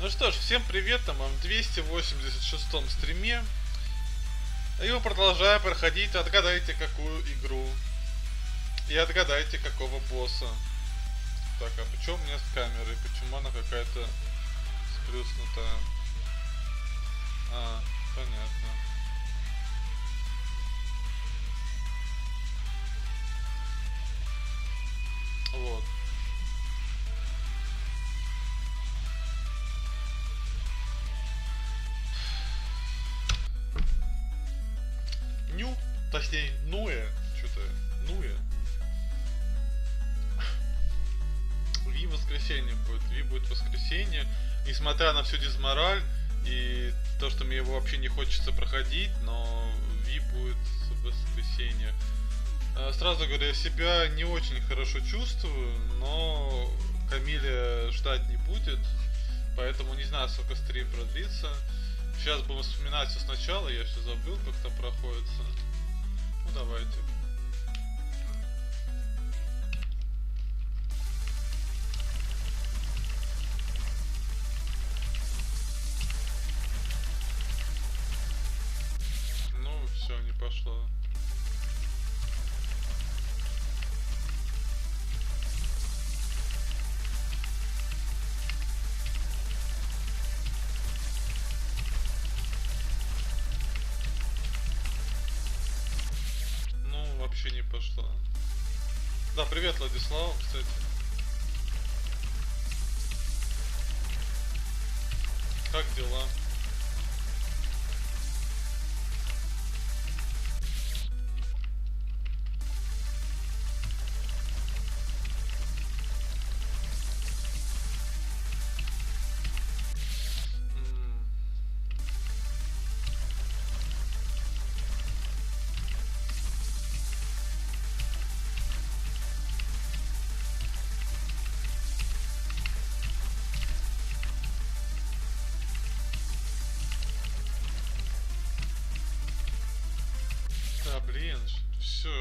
Ну что ж, всем привет на моем 286 стриме. И мы продолжаем проходить «Отгадайте какую игру». И отгадайте какого босса. Так, а почему у меня с камерой? Почему она какая-то сплюснутая? А, понятно. Вот. Точнее, Нуэ, что-то, Нуэ. Ви воскресенье будет, Ви будет воскресенье. Несмотря на всю дизмораль и то, что мне его вообще не хочется проходить, но Ви будет воскресенье. Э, Сразу говорю, я себя не очень хорошо чувствую, но Камиля ждать не будет, поэтому не знаю, сколько стрим продлится. Сейчас будем вспоминать все сначала, я все забыл, как там проходится. Ну давайте. Ну,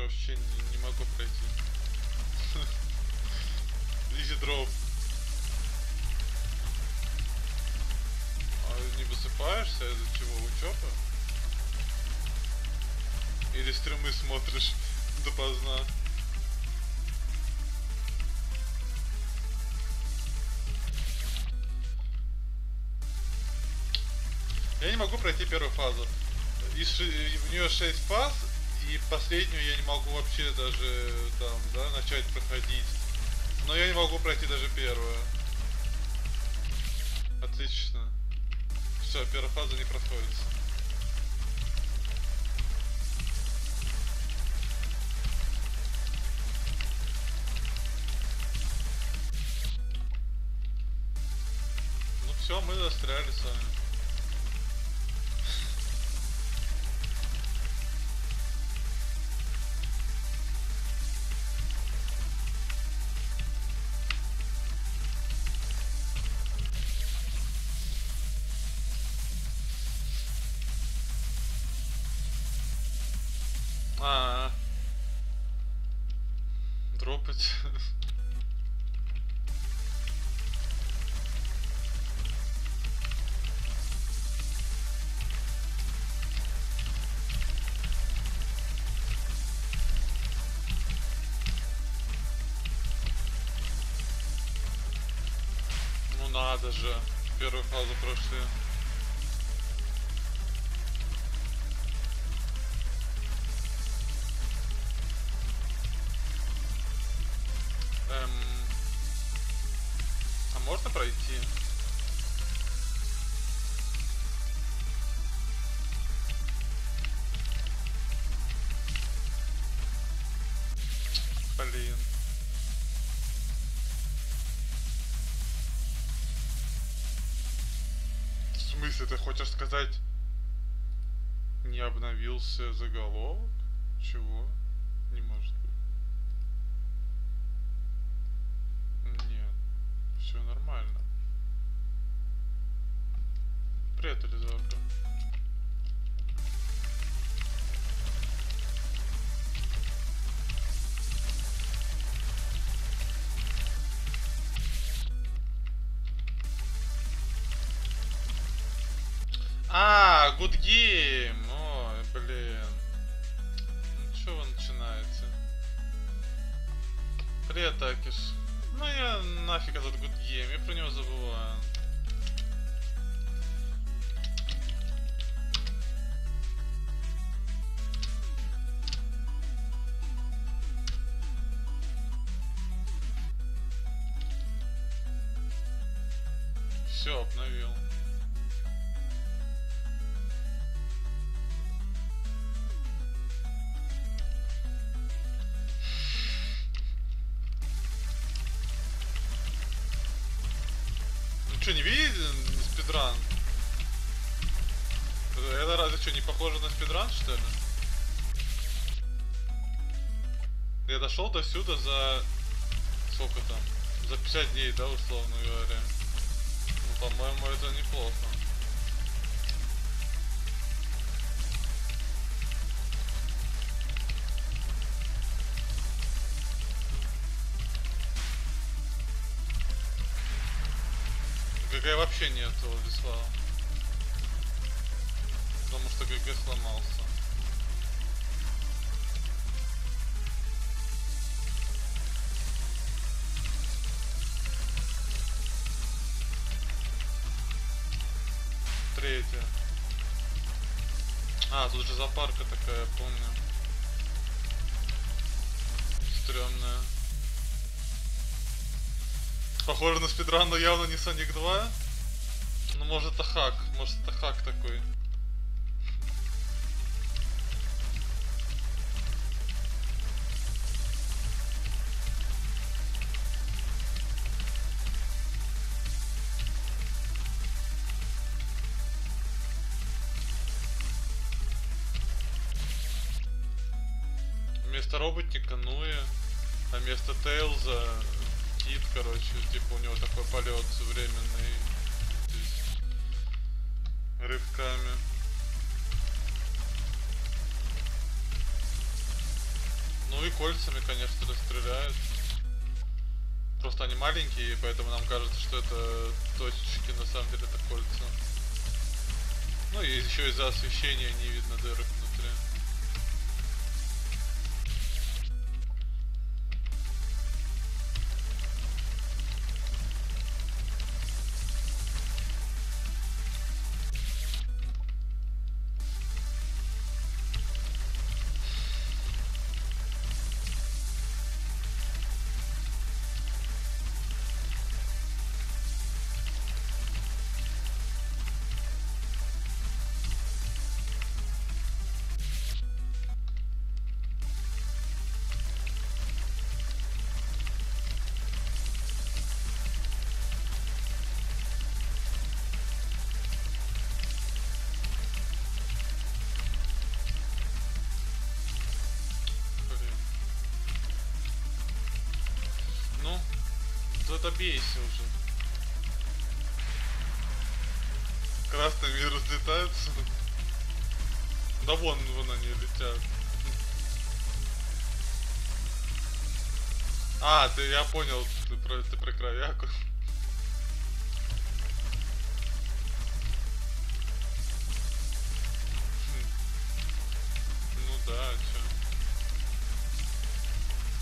вообще не, не могу пройти. Изи дроп. А не высыпаешься из-за чего? Учеба? Или стримы смотришь допоздна? Я не могу пройти первую фазу. И у нее 6 фаз, и последнюю я не могу вообще даже там, да, начать проходить. Но я не могу пройти даже первую. Отлично. Все, первая фаза не проходится. Ну все, мы застряли с вами. Ну надо же, первую фазу прошли. Смысле, ты хочешь сказать, не обновился заголовок? Чего? Не может быть. Нет, все нормально. Привет, Элизавета. Good game! Ой, блин. Ну что вы начинаете? Привет, Такиш. Ну я нафиг этот good game, я про него забываю. Все, обновил. Спидран? Это, разве что, не похоже на спидран, что ли? Я дошел до сюда за... Сколько там? За 50 дней, да, условно говоря. Ну, по-моему, это неплохо. Владислава. Потому что ГГ сломался. Третья. А, тут же зоопарка такая, помню. Стрёмная. Похоже на спидран, но явно не Sonic 2. Может, это хак. Может, это хак такой. Вместо роботника Нуи, а вместо Тейлза Кит, короче, типа у него такой полет временный. Кольцами, конечно, стреляют. Просто они маленькие, поэтому нам кажется, что это точечки, на самом деле это кольца. Ну и еще из-за освещения не видно дырок внутри. Да добейся уже. Красный мир разлетаются. Да вон, вон они летят. А, ты, я понял, ты про, ты про кровяку.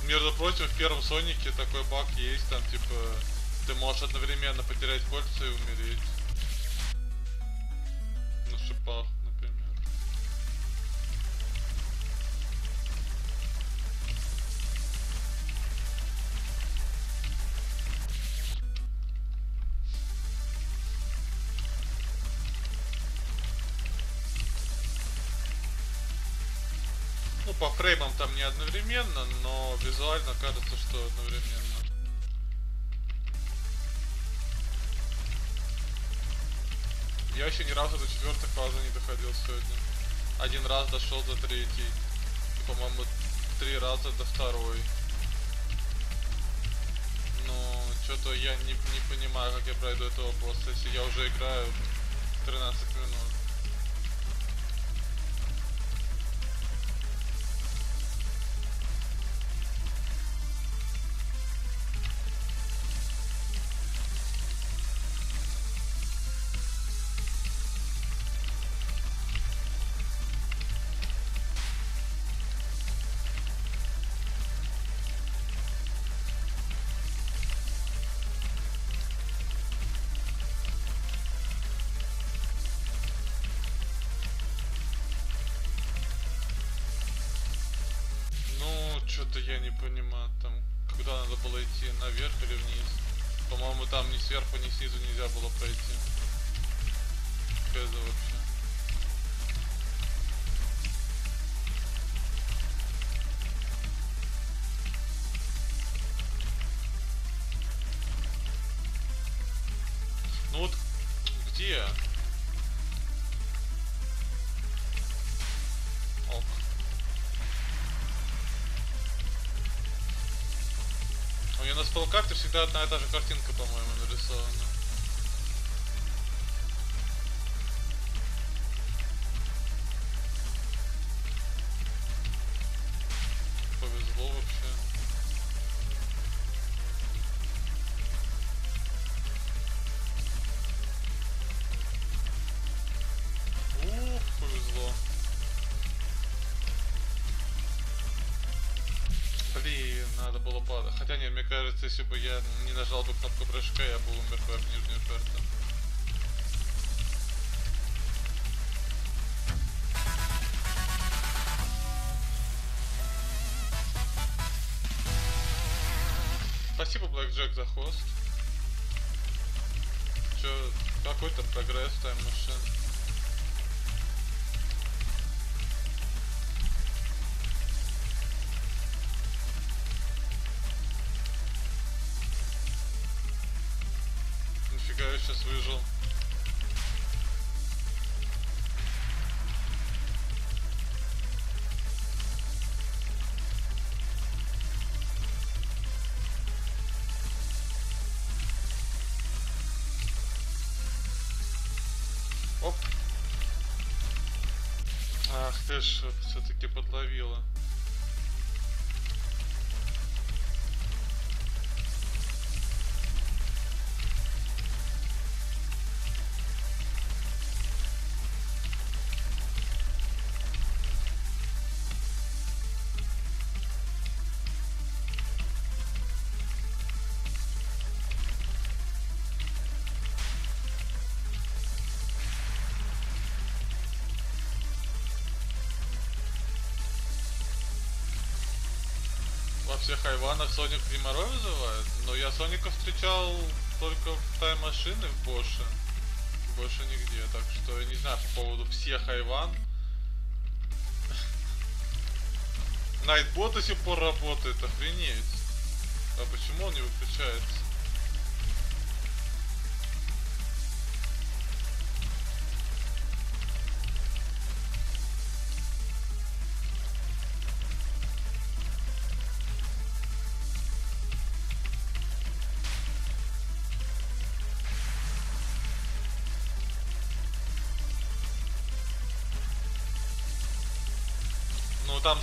Между прочим, в первом Сонике такой баг есть, там типа ты можешь одновременно потерять кольца и умереть. На шипах, визуально кажется, что одновременно. Я еще ни разу до четвертой фазы не доходил сегодня. Один раз дошел до третьей. И, по-моему, три раза до второй. Но что-то я не, не понимаю, как я пройду этого босса, если я уже играю 13 минут. Понимаю, там, куда надо было идти, наверх или вниз? По-моему, там ни сверху, ни снизу нельзя было пройти. Хз вообще. Спелкарте всегда одна и та же картинка, по-моему, нарисована. Если бы я не нажал бы кнопку прыжка, я бы умер в нижнюю карту. Спасибо, Блэк Джек, за хост. Чё, какой там прогресс тайм Ж, все-таки подловила. Во всех Айванах Соник геморрой вызывает? Но я Соника встречал только в тайм-машины в Боше. Больше нигде. Так что я не знаю по поводу всех Айван. Найтбот до сих пор работает, охренеть. А почему он не выключается?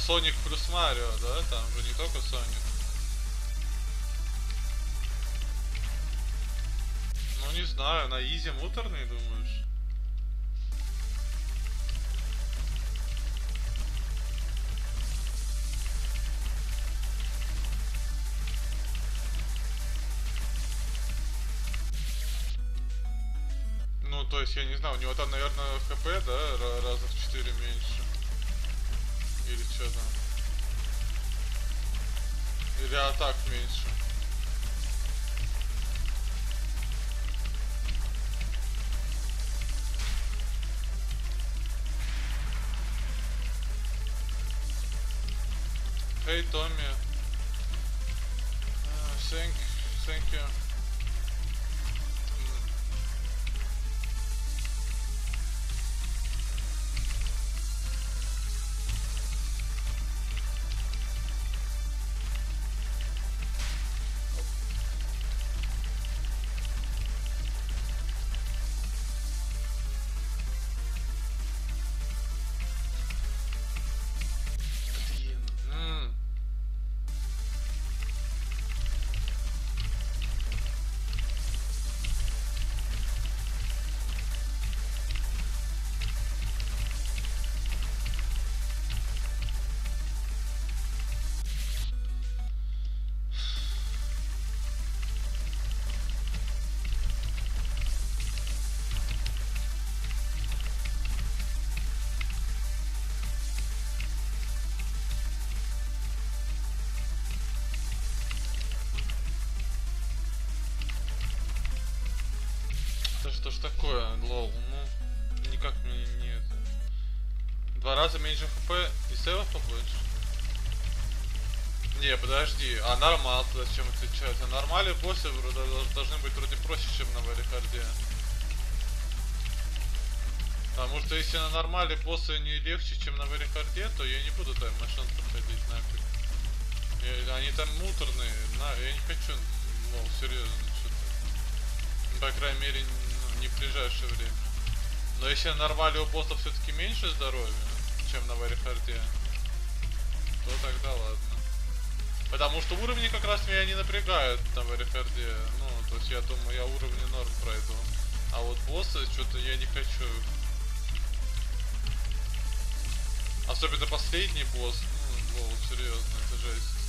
Соник плюс Марио, да? Там же не только Соник. Ну не знаю, на изи муторный думаешь? Ну, то есть, я не знаю, у него там, наверное, хп, да, ра- раза в 4 меньше. Или что там? Или атак меньше. Что ж такое, лол, ну, никак мне не это. Два раза меньше хп и сейвов побольше. Не, подожди, а нормал зачем отличается? Нормальные боссы должны быть вроде проще, чем на Варихарде. Потому что если на нормале боссы не легче, чем на Варихарде, то я не буду там машин проходить нафиг. Я, они там муторные, на, я не хочу, мол, серьезно, что-то. По крайней мере, ну, не в ближайшее время. Но если на у боссов все-таки меньше здоровья, чем на Варихарде, то тогда ладно. Потому что уровни как раз меня не напрягают на Варихарде. Ну, то есть я думаю, я уровни норм пройду. А вот боссы, что-то я не хочу. Особенно последний босс. Ну, лол, серьезно, это жесть.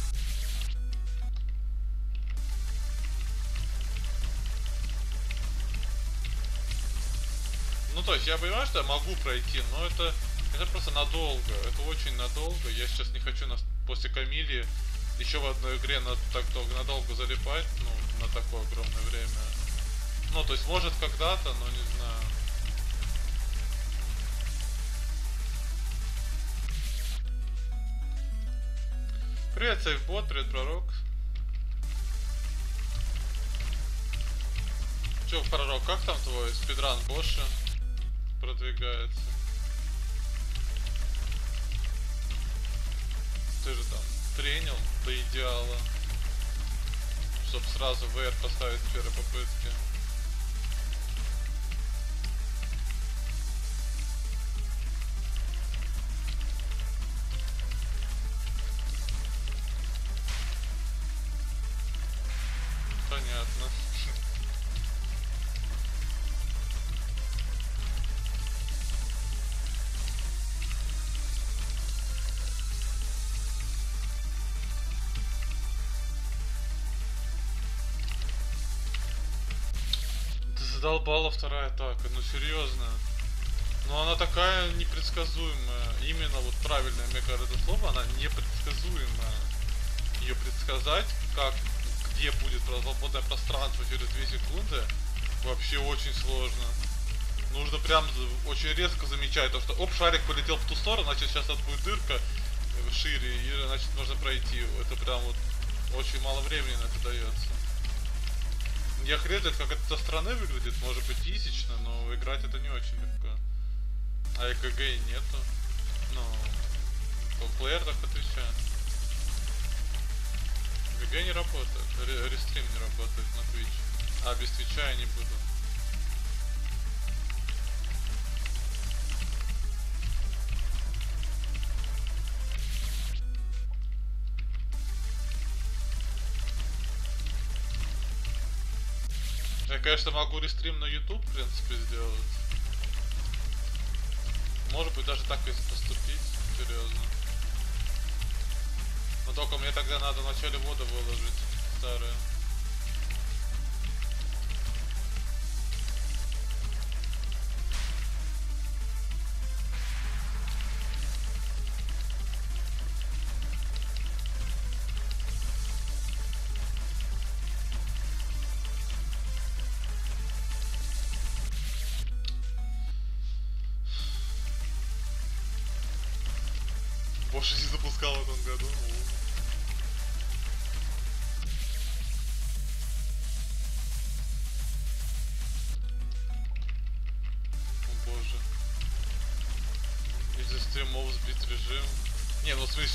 То есть я понимаю, что я могу пройти, но это, это просто надолго. Это очень надолго. Я сейчас не хочу на, после Камилии еще в одной игре на, так надолго залипать, ну, на такое огромное время. Ну, то есть, может когда-то, но не знаю. Привет, сейфбот, привет, пророк. Че, пророк, как там твой спидран Боша продвигается? Ты же там тренил до идеала. Чтоб сразу VR поставить с первой попытки. Задолбала вторая атака, ну серьезно. Но она такая непредсказуемая. Именно вот правильное, мне кажется, слово, она непредсказуемая. Ее предсказать, как, где будет свободное пространство через 2 секунды, вообще очень сложно. Нужно прям очень резко замечать то, что оп, шарик полетел в ту сторону, значит сейчас тут будет дырка шире, и значит можно пройти. Это прям вот очень мало времени на это дается. Я хрен знает, как это со стороны выглядит, может быть тысячно, но играть это не очень легко. А ЭКГ и нету. Ну, плеер так отвечает. ГГ не работает, рестрим не работает на Twitch. А без Твича я не буду. Конечно, могу рестрим на YouTube, в принципе, сделать. Может быть, даже так и поступить, серьезно. Но только мне тогда надо в начале вода выложить старые.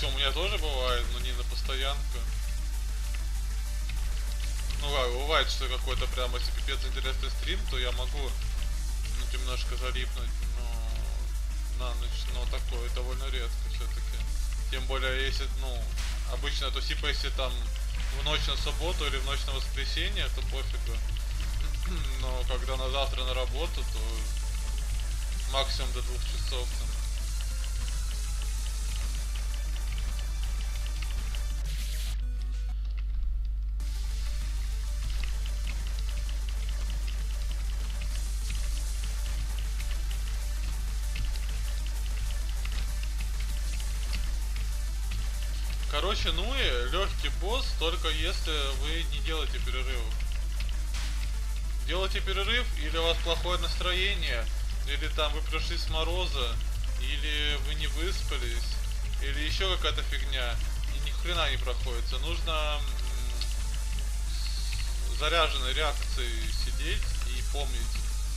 Не, в смысле у меня тоже бывает, но не на постоянку. Ну как, бывает, что какой-то прямо если пипец интересный стрим, то я могу ну, немножко залипнуть, но на ночь, но такое довольно редко все-таки. Тем более, если, ну, обычно, то типа, если там в ночь на субботу или в ночь на воскресенье, то пофигу. Но когда на завтра на работу, то максимум до двух часов там. Короче, ну и легкий босс, только если вы не делаете перерывов. делайте перерыв, или у вас плохое настроение, или там вы пришли с мороза, или вы не выспались, или еще какая-то фигня, и ни хрена не проходится. Нужно заряженной реакцией сидеть и помнить,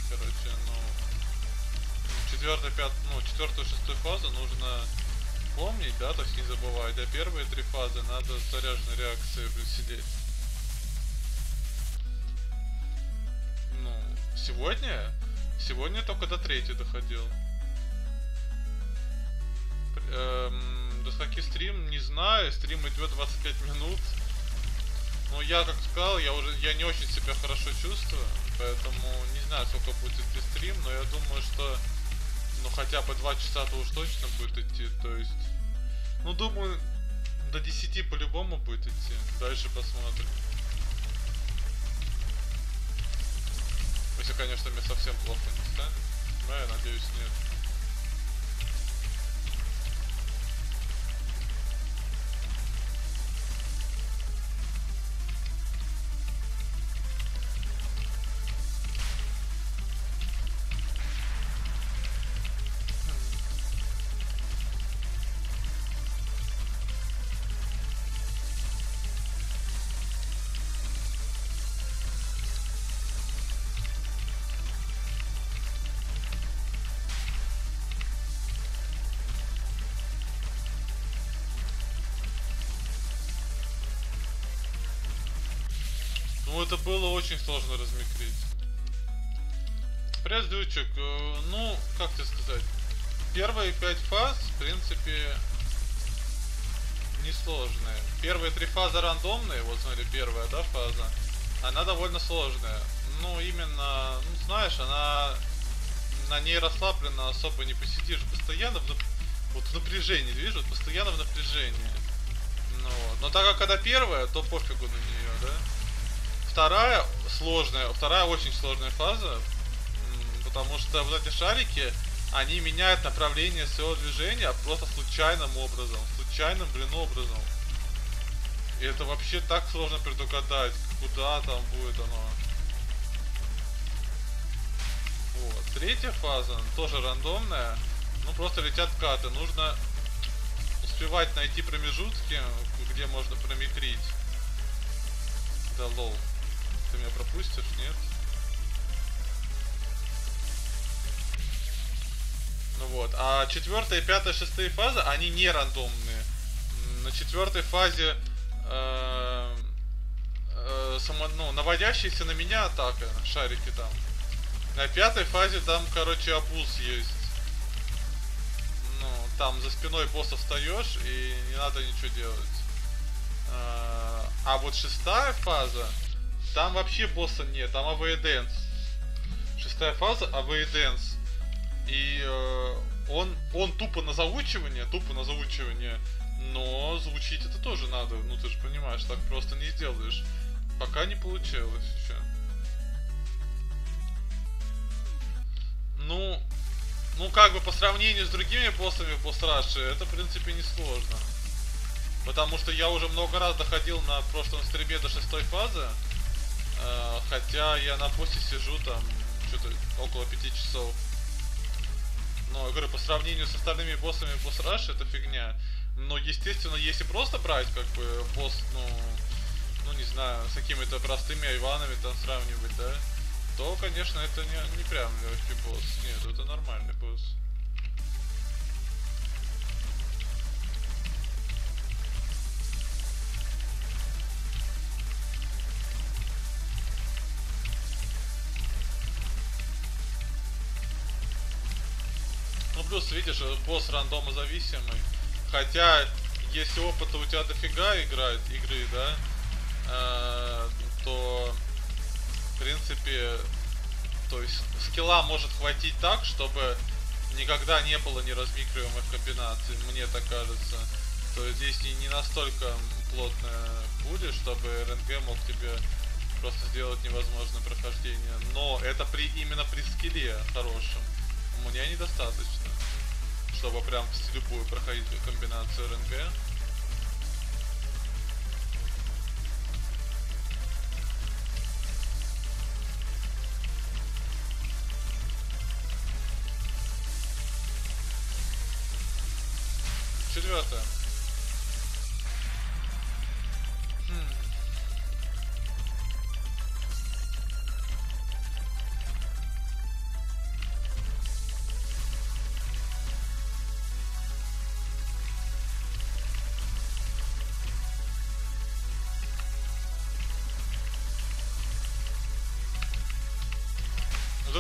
короче, ну, четвертая, пят, ну, четвертую, шестую фазу нужно помнить, да, есть не забывать, а первые три фазы надо заряженной реакцией сидеть. Ну, сегодня, сегодня только до третьей доходил. Эм, до скольки стрим, не знаю, стрим идет 25 минут. Ну, я, как сказал, я уже, я не очень себя хорошо чувствую, поэтому не знаю, сколько будет стрим, но я думаю, что, ну, хотя бы 2 часа-то уж точно будет идти, то есть, ну, думаю, до 10 по-любому будет идти, дальше посмотрим. Если, конечно, мне совсем плохо не станет, но я надеюсь, нет. Очень сложно размикрить. Прязючек, э, ну, как тебе сказать, первые пять фаз, в принципе, несложные. Первые три фазы рандомные, вот смотри, первая, да, фаза, она довольно сложная. Ну, именно, ну, знаешь, она на ней расслабленно особо не посидишь. Постоянно в, вот в напряжении, вот постоянно в напряжении. Ну, но так как когда первая, то пофигу на нее, да? Вторая сложная, вторая очень сложная фаза, потому что вот эти шарики, они меняют направление своего движения просто случайным образом, случайным, блин, образом. И это вообще так сложно предугадать, куда там будет оно. Вот. Третья фаза, тоже рандомная, ну просто летят каты, нужно успевать найти промежутки, где можно промикрить. Да лол. Ты меня пропустишь, нет? Ну вот. А четвертая, пятая, шестая фазы, они не рандомные. На четвертой фазе э, э, само, ну, наводящиеся на меня атака, шарики там. На пятой фазе там, короче, обуз есть. Ну, там за спиной босса встаешь и не надо ничего делать. Э, а вот шестая фаза, там вообще босса нет, там AV Dance. Шестая фаза AV Dance. И э, он, он тупо на заучивание, тупо на заучивание, но звучить это тоже надо. Ну ты же понимаешь, так просто не сделаешь. Пока не получилось еще. Ну, ну как бы по сравнению с другими боссами в босс это в принципе не сложно. Потому что я уже много раз доходил на прошлом стриме до шестой фазы. Э, хотя я на посте сижу там что-то около 5 часов. Но, я говорю, по сравнению с остальными боссами босс Rush это фигня. Но, естественно, если просто брать, как бы, босс, ну, ну, не знаю, с какими-то простыми айванами там сравнивать, да, то, конечно, это не, не прям легкий босс. Нет, это нормальный босс. Плюс, видишь, босс рандома зависимый. Хотя, если опыта у тебя дофига играть, игры, да, э, то, в принципе, то есть скилла может хватить так, чтобы никогда не было неразмикриваемых комбинаций, мне так кажется. То есть здесь не, настолько плотно будет, чтобы РНГ мог тебе просто сделать невозможное прохождение. Но это при именно при скилле хорошем. Мне недостаточно чтобы прям в слепую проходить комбинацию РНГ. Четвертое.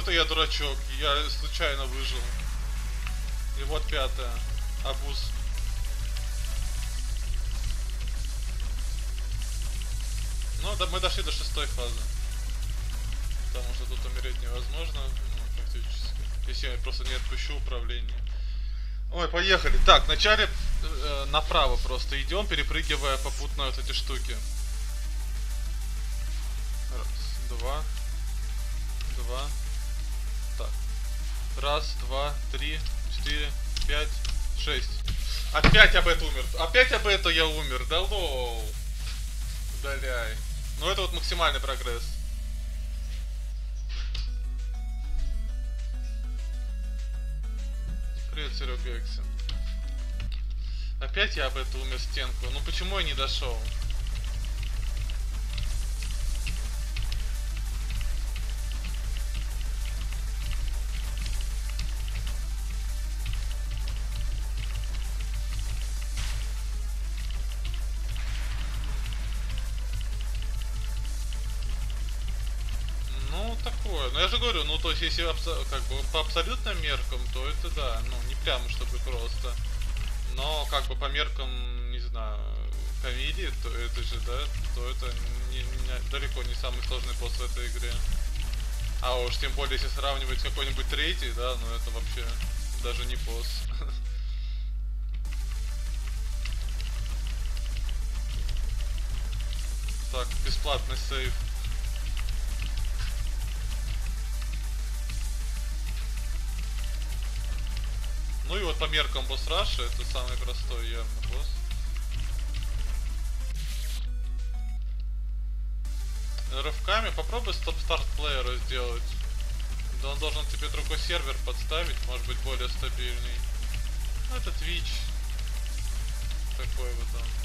Это я дурачок, я случайно выжил. И вот пятое. Абуз. Ну, да, мы дошли до шестой фазы. Потому что тут умереть невозможно, ну, практически. Если я просто не отпущу управление. Ой, поехали. Так, вначале э, направо просто идем, перепрыгивая попутно вот эти штуки. Раз, два, два. Раз, два, три, четыре, пять, шесть. Опять об это умер. Опять об это я умер. Да лоу. Удаляй. Ну это вот максимальный прогресс. Привет, Серега Эксин. Опять я об это умер стенку. Ну почему я не дошел? Как бы по абсолютным меркам, то это да, ну, не прямо чтобы просто. Но, как бы по меркам, не знаю, комедии, то это же, да, то это не- не- далеко не самый сложный босс в этой игре. А уж тем более, если сравнивать с какой-нибудь третий, да, ну это вообще даже не босс. Так, бесплатный сейф. Ну и вот по меркам босс Раша это самый простой явно босс. Рывками попробуй стоп-старт плеера сделать. Да он должен тебе другой сервер подставить, может быть более стабильный. Ну это Twitch. Такой вот он.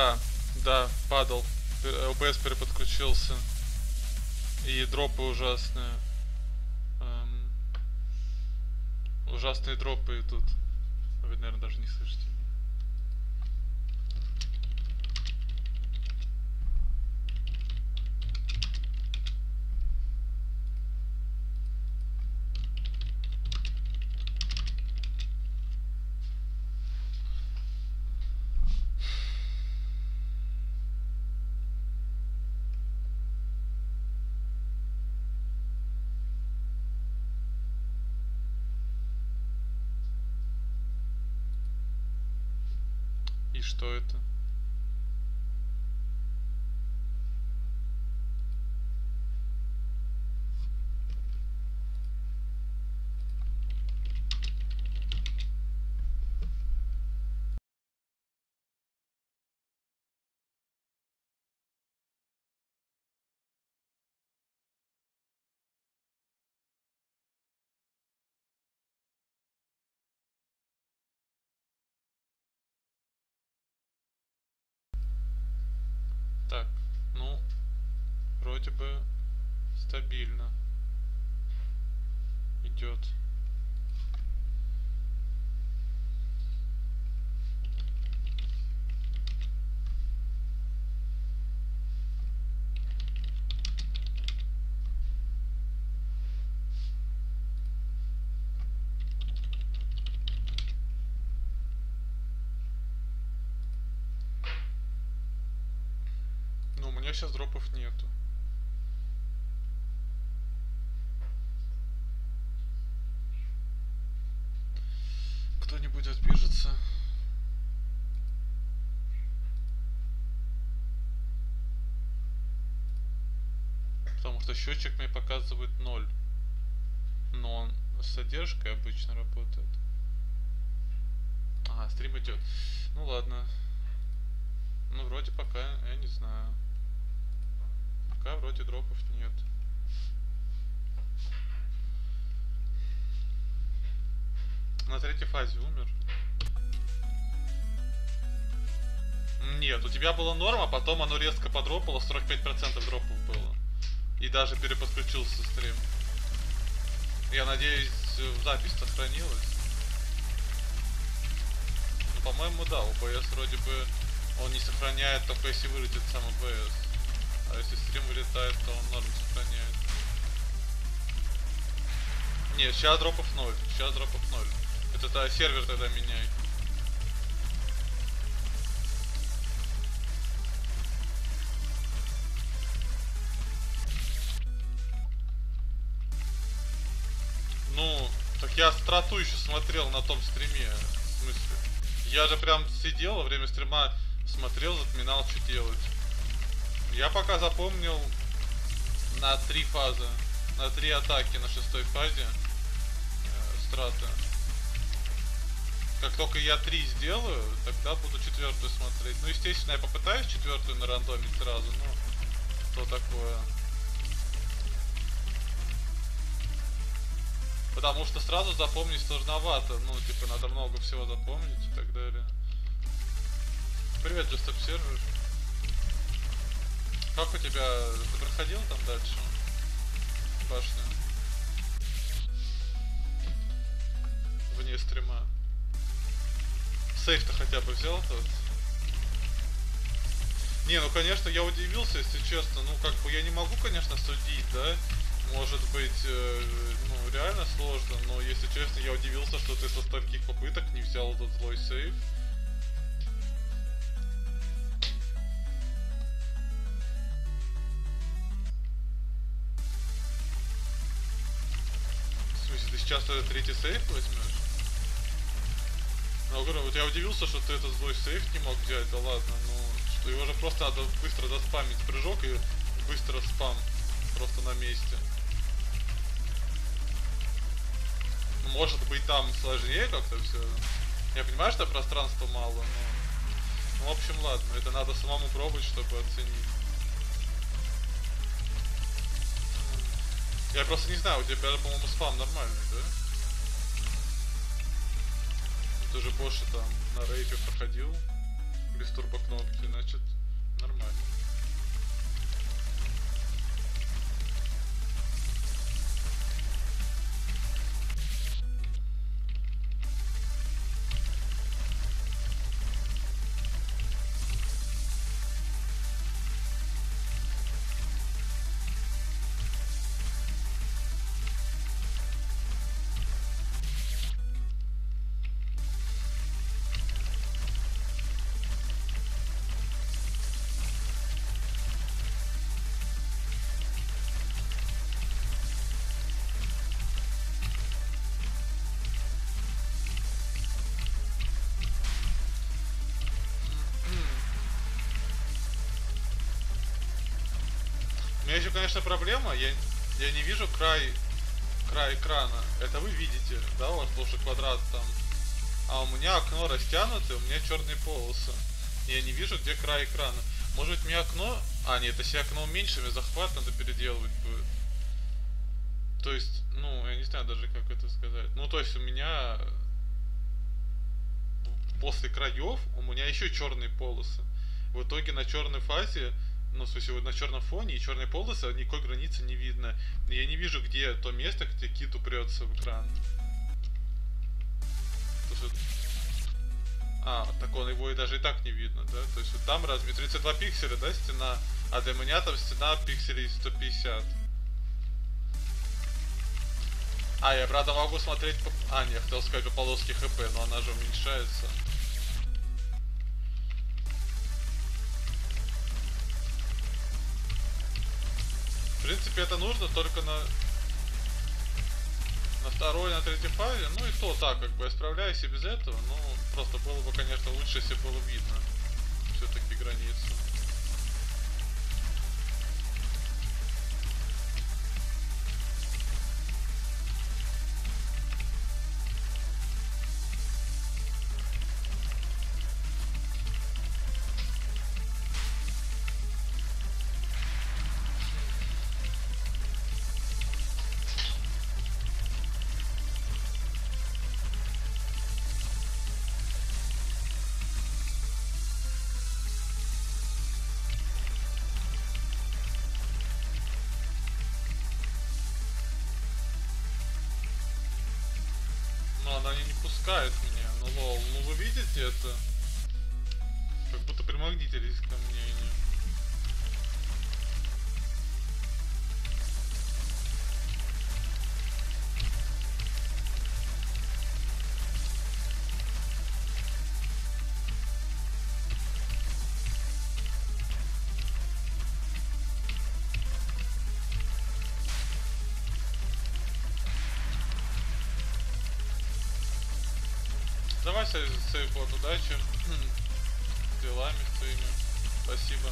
Да, да, падал. Пе- ОБС переподключился. И дропы ужасные. Эм, ужасные дропы идут. Вы, наверное, даже не слышите. И что это? Так, ну, вроде бы стабильно идет. Ну, у меня сейчас дропов нету. Кто-нибудь отпишется? что счетчик мне показывает 0. Но он с задержкой обычно работает. А, стрим идет. Ну ладно. Ну, вроде пока, я не знаю. Пока вроде дропов нет. На третьей фазе умер. Нет, у тебя была норма, потом оно резко подропало, 45% дропов было. И даже переподключился стрим. Я надеюсь, запись сохранилась. Ну, по-моему, да, ОБС вроде бы он не сохраняет, только если вылетит сам ОБС. А если стрим вылетает, то он норм сохраняет. Нет, сейчас дропов 0. Сейчас дропов 0. Это да, сервер тогда меняй. Я страту еще смотрел на том стриме. В смысле? Я же прям сидел во время стрима, смотрел, запоминал, что делать. Я пока запомнил на три фазы, на три атаки на шестой фазе э, страты. Как только я три сделаю, тогда буду четвертую смотреть. Ну, естественно, я попытаюсь четвертую нарандомить сразу, ну, что такое. Потому что сразу запомнить сложновато. Ну, типа, надо много всего запомнить и так далее. Привет, Just Observer. Как у тебя? Ты проходил там дальше? Башня. Вне стрима. Сейф-то хотя бы взял тот? Не, ну конечно, я удивился, если честно. Ну, как бы я не могу, конечно, судить, да? Может быть, э, ну, реально сложно, но если честно, я удивился, что ты со стольких попыток не взял этот злой сейф. В смысле, ты сейчас этот третий сейф возьмешь? Ну, говорю, вот я удивился, что ты этот злой сейф не мог взять, да ладно, ну, что его же просто надо быстро доспамить прыжок и быстро спам просто на месте. Может быть там сложнее как-то все. Я понимаю, что пространства мало, но... Ну, в общем, ладно, это надо самому пробовать, чтобы оценить. Я просто не знаю, у тебя, по-моему, спам нормальный, да? Ты же больше там на рейпе проходил без турбокнопки, значит, нормально. Еще, конечно, проблема, я, я не вижу край, край экрана. Это вы видите, да, у вас тоже квадрат там. А у меня окно растянутое, у меня черные полосы. Я не вижу, где край экрана. Может быть, мне окно... А, нет, если окно меньше, мне захват надо переделывать будет. То есть, ну, я не знаю даже, как это сказать. Ну, то есть, у меня после краев у меня еще черные полосы. В итоге на черной фазе ну, в смысле, вот на черном фоне и черной полосы никакой границы не видно. Я не вижу, где то место, где кит упрется в экран. А, так он его и даже и так не видно, да? То есть вот там разве 32 пикселя, да, стена, а для меня там стена пикселей 150. А, я правда могу смотреть по... А, не, я хотел сказать по полоске хп, но она же уменьшается. Принципе, это нужно только на на второй, на третьей фазе. Ну и то так, как бы я справляюсь и без этого. Но просто было бы, конечно, лучше, если было видно все-таки границу. close. Давай сейфбот, удачи. С делами своими. Спасибо.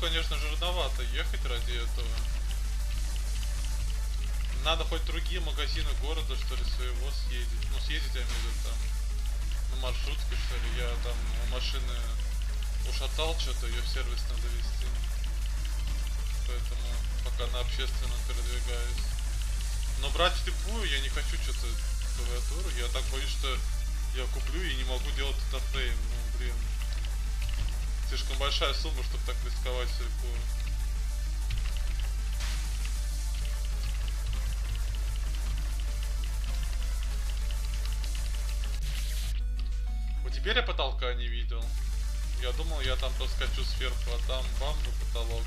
Конечно же, рановато ехать ради этого. Надо хоть другие магазины города, что ли, своего съездить. Ну, съездить, я имею в виду, там, на маршрутке, что ли. Я там у машины ушатал что-то, ее в сервис надо везти. Поэтому пока на общественном передвигаюсь. Но брать вслепую я не хочу что-то клавиатуру. Я так боюсь, что я куплю и не могу делать это фрейм. Ну, блин. Слишком большая сумма, чтобы так рисковать вслепую. Вот теперь я потолка не видел. Я думал, я там проскочу сверху, а там бам, и потолок.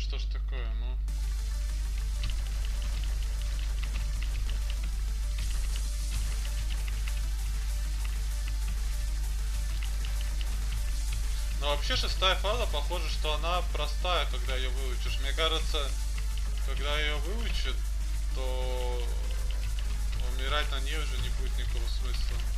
Что ж такое, ну? Но вообще шестая фаза, похоже, что она простая, когда ее выучишь. Мне кажется, когда ее выучат, то умирать на ней уже не будет никакого смысла.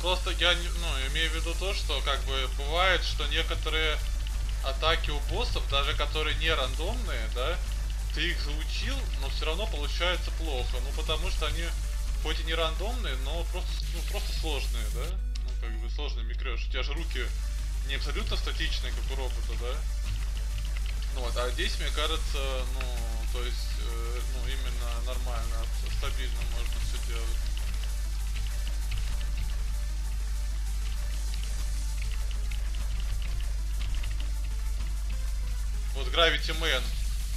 Просто я ну, имею в виду то, что как бы бывает, что некоторые атаки у боссов, даже которые не рандомные, да, ты их заучил, но все равно получается плохо. Ну потому что они хоть и не рандомные, но просто, ну, просто сложные, да? Ну как бы сложный микрёж. У тебя же руки не абсолютно статичные, как у робота, да? Ну вот, а здесь, мне кажется, ну, то есть, э, ну, именно нормально, стабильно можно все делать. Gravity Man,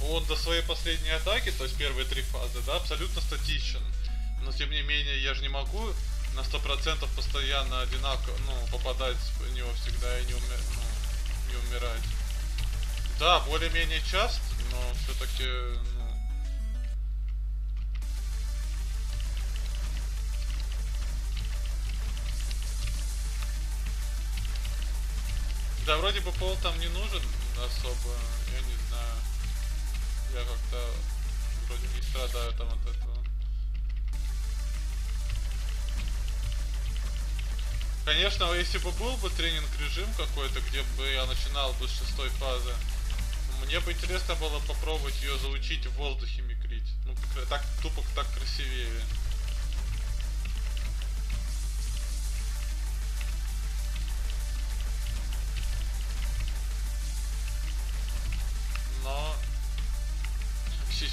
он до своей последней атаки, то есть первые три фазы, да, абсолютно статичен. Но тем не менее, я же не могу на сто процентов постоянно одинаково, ну, попадать в него всегда и не, умер, ну, не умирать. Да, более-менее часто, но все-таки, Да, вроде бы пол там не нужен особо, я не знаю. Я как-то вроде не страдаю там от этого. Конечно, если бы был бы тренинг режим какой-то, где бы я начинал бы с шестой фазы, мне бы интересно было попробовать ее заучить в воздухе микрить. Ну, так тупо так красивее.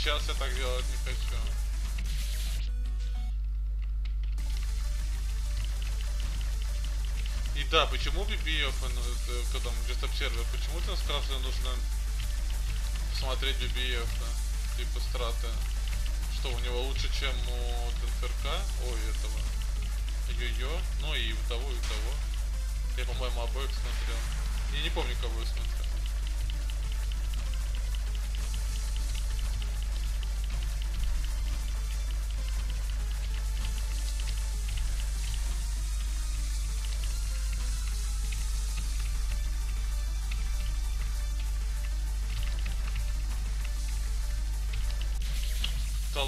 Сейчас я так делать не хочу. И да, почему BBF, кто там, Just Observer, почему ты сказал, что нужно посмотреть BBF, типа страты? Что, у него лучше, чем у ДНФРК? Ой, этого. Йо-йо. Ну и у того, и у того. Я, по-моему, обоих смотрел. Я не помню, кого я смотрел.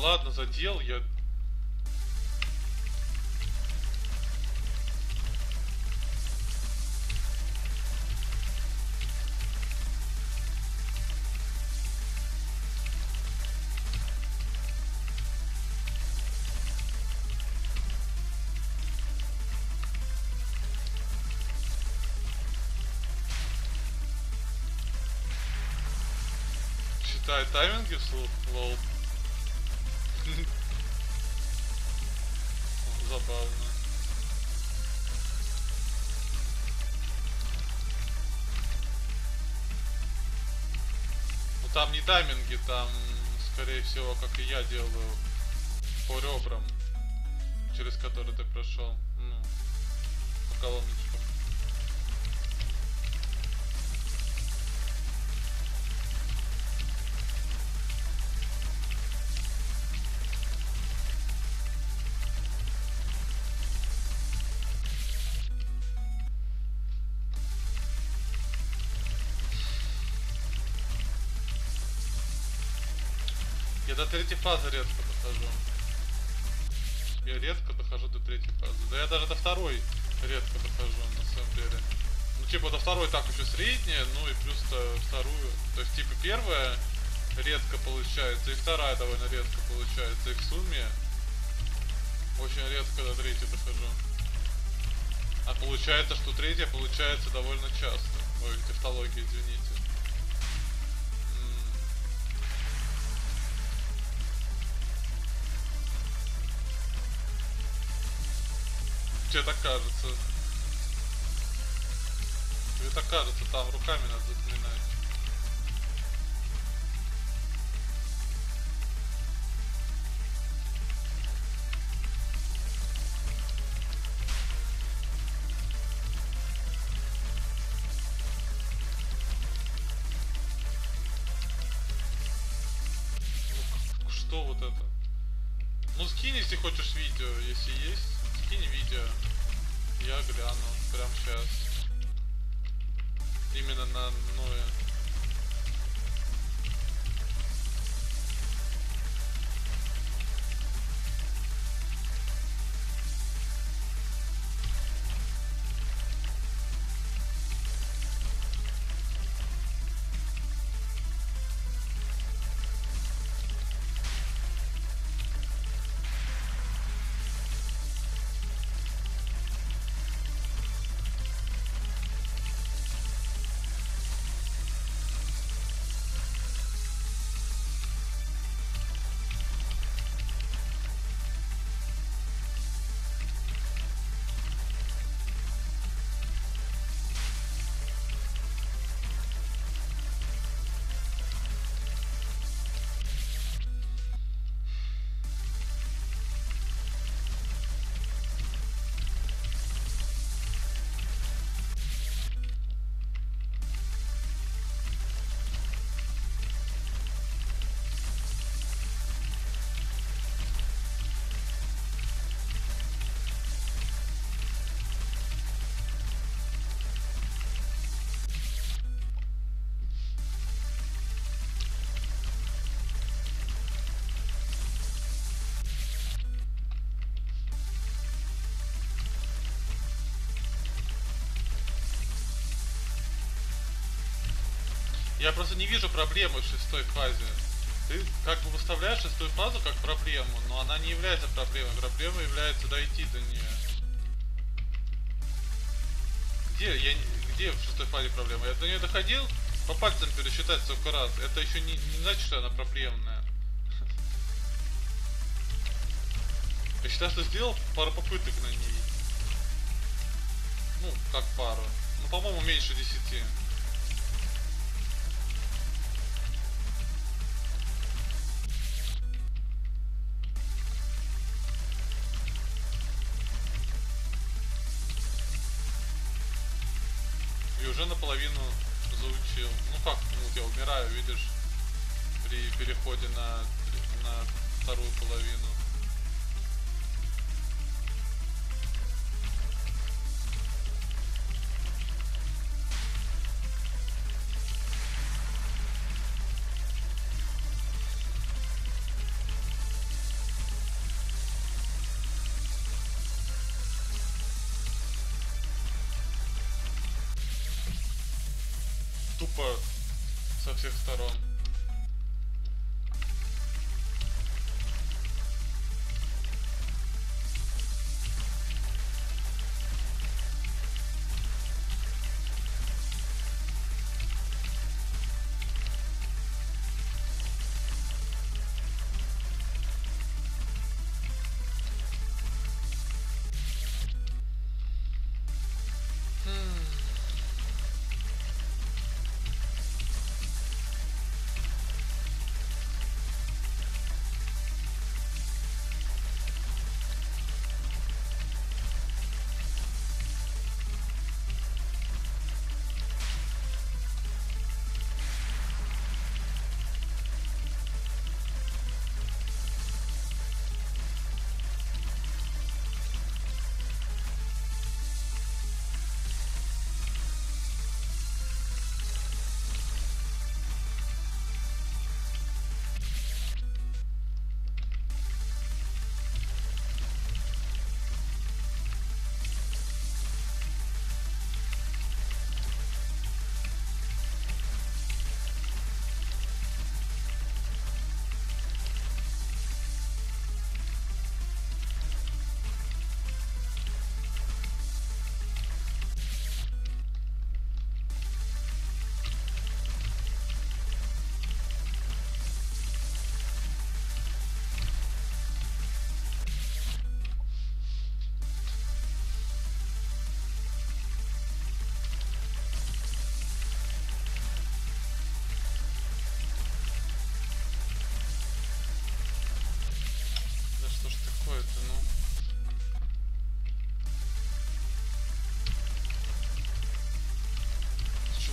Ладно, задел, я... Считай тайминги вслух, лол. Забавно. Ну там не тайминги, там скорее всего, как и я делаю, по ребрам, через которые ты прошел. Ну, по колоночкам. Третьей фазы редко дохожу. Я редко дохожу до третьей фазы. Да я даже до второй редко дохожу, на самом деле. Ну, типа, до второй так еще средняя, ну и плюс -то вторую. То есть, типа, первая редко получается, и вторая довольно редко получается. И в сумме очень редко до третьей дохожу. А получается, что третья получается довольно часто. Ой, тавтология, извините. Тебе так кажется. Тебе так кажется, там руками надо запоминать. Я просто не вижу проблемы в шестой фазе. Ты как бы выставляешь шестую фазу как проблему, но она не является проблемой. Проблема является дойти до нее. Где? Я где в шестой фазе проблема? Я до нее доходил, по пальцам пересчитать сколько раз. Это еще не, не значит, что она проблемная. Я считаю, что сделал пару попыток на ней. Ну, как пару. Ну, по-моему, меньше десяти. Всех сторон.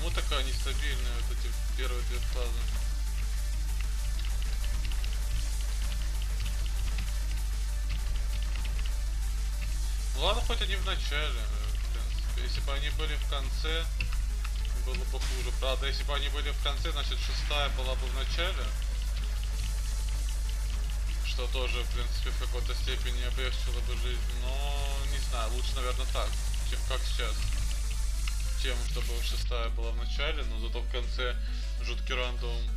Почему такая нестабильная вот эти первые две фазы? Ладно, хоть они в начале, в принципе. Если бы они были в конце, было бы хуже. Правда, если бы они были в конце, значит шестая была бы в начале. Что тоже, в принципе, в какой-то степени облегчило бы жизнь. Но, не знаю, лучше, наверное, так, чем как сейчас. Чем, чтобы шестая была в начале, но зато в конце жуткий рандом.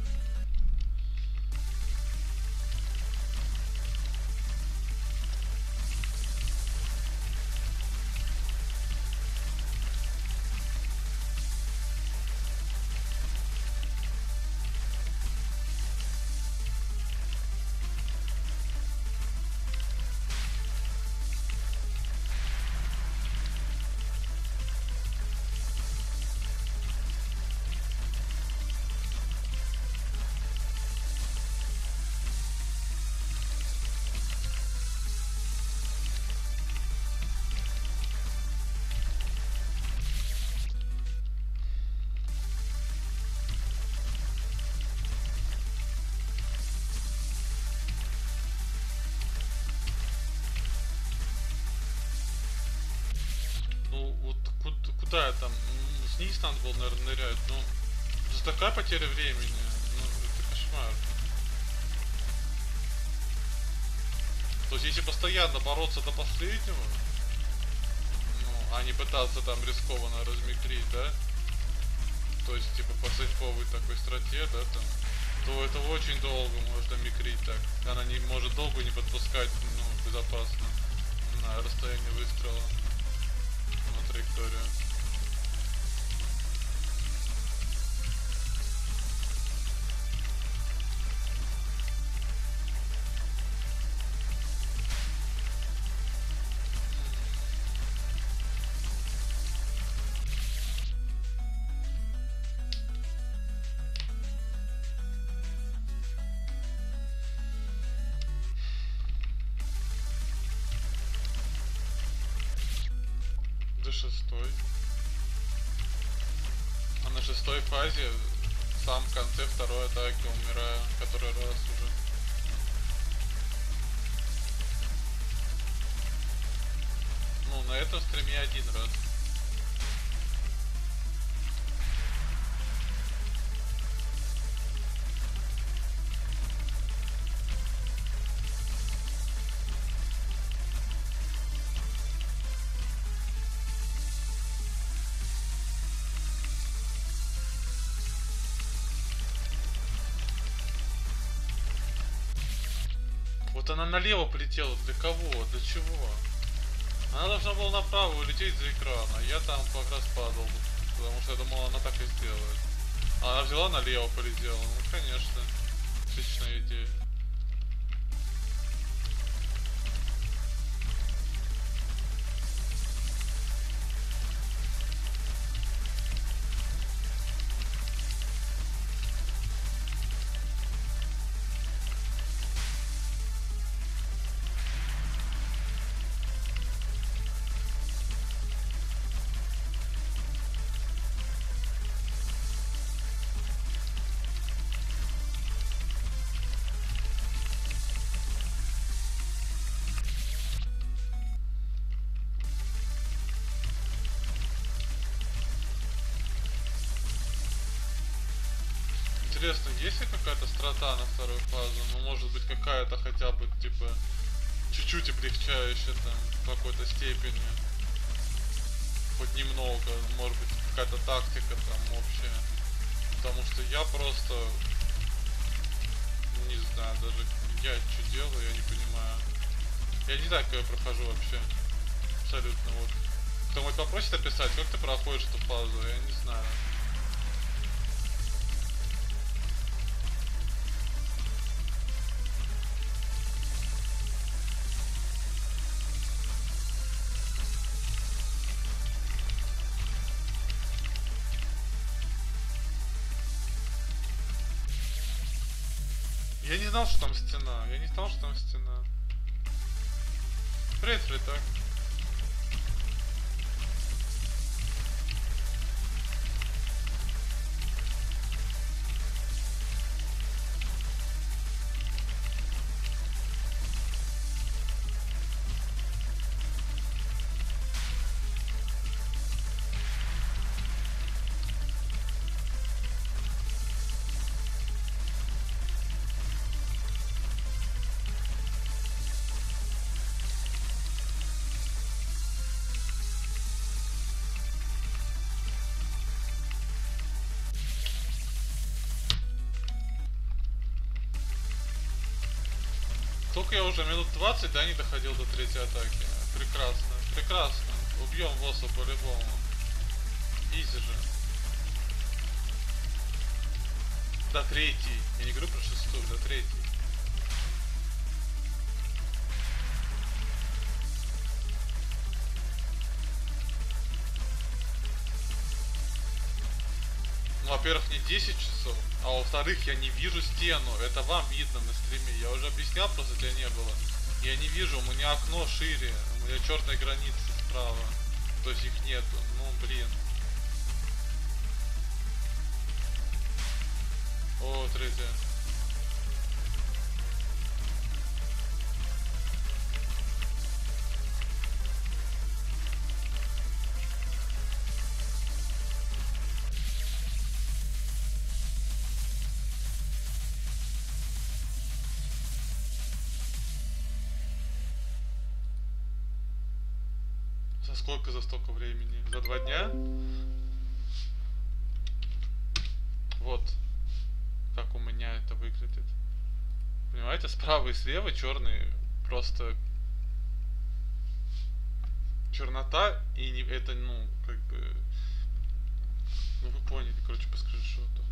Было, наверное, нырять. Ну, за такая потеря времени. Ну, это кошмар. То есть, если постоянно бороться до последнего, ну, а не пытаться там рискованно размикрить, да, то есть типа по сейфовой такой страте, да, там, то это очень долго может микрить так. Она не может долго не подпускать, ну, безопасно на расстояние выстрела на траекторию. Она налево полетела. Для кого? Для чего? Она должна была направо улететь за экран, а я там как раз падал. Потому что я думал, она так и сделает. А она взяла налево полетела. Ну, конечно. Отличная идея. Какая-то хотя бы, типа, чуть-чуть облегчающая там в какой-то степени. Хоть немного, может быть, какая-то тактика там общая. Потому что я просто не знаю даже я что делаю, я не понимаю. Я не как я прохожу вообще. Абсолютно вот. Кто-нибудь попросит описать, как ты проходишь эту фазу, я не знаю. Знал, что там стена. Я не знал, что там стена. Привет, Фритак. Уже? Минут 20, да, не доходил до третьей атаки. Прекрасно, прекрасно. Убьем босса по-любому. Изи же. До третьей. Я не говорю про шестую, до третьей. Во-первых, не 10 часов, а во-вторых, я не вижу стену. Это вам видно на стриме. Я уже объяснял, просто тебя не было. Я не вижу, у меня окно шире, у меня черная граница справа. То есть их нету. Ну, блин. О, третья. столько за столько времени? За два дня? Вот как у меня это выглядит. Понимаете, справа и слева черные просто чернота и не, это ну как бы ну вы поняли, короче, по скриншоту.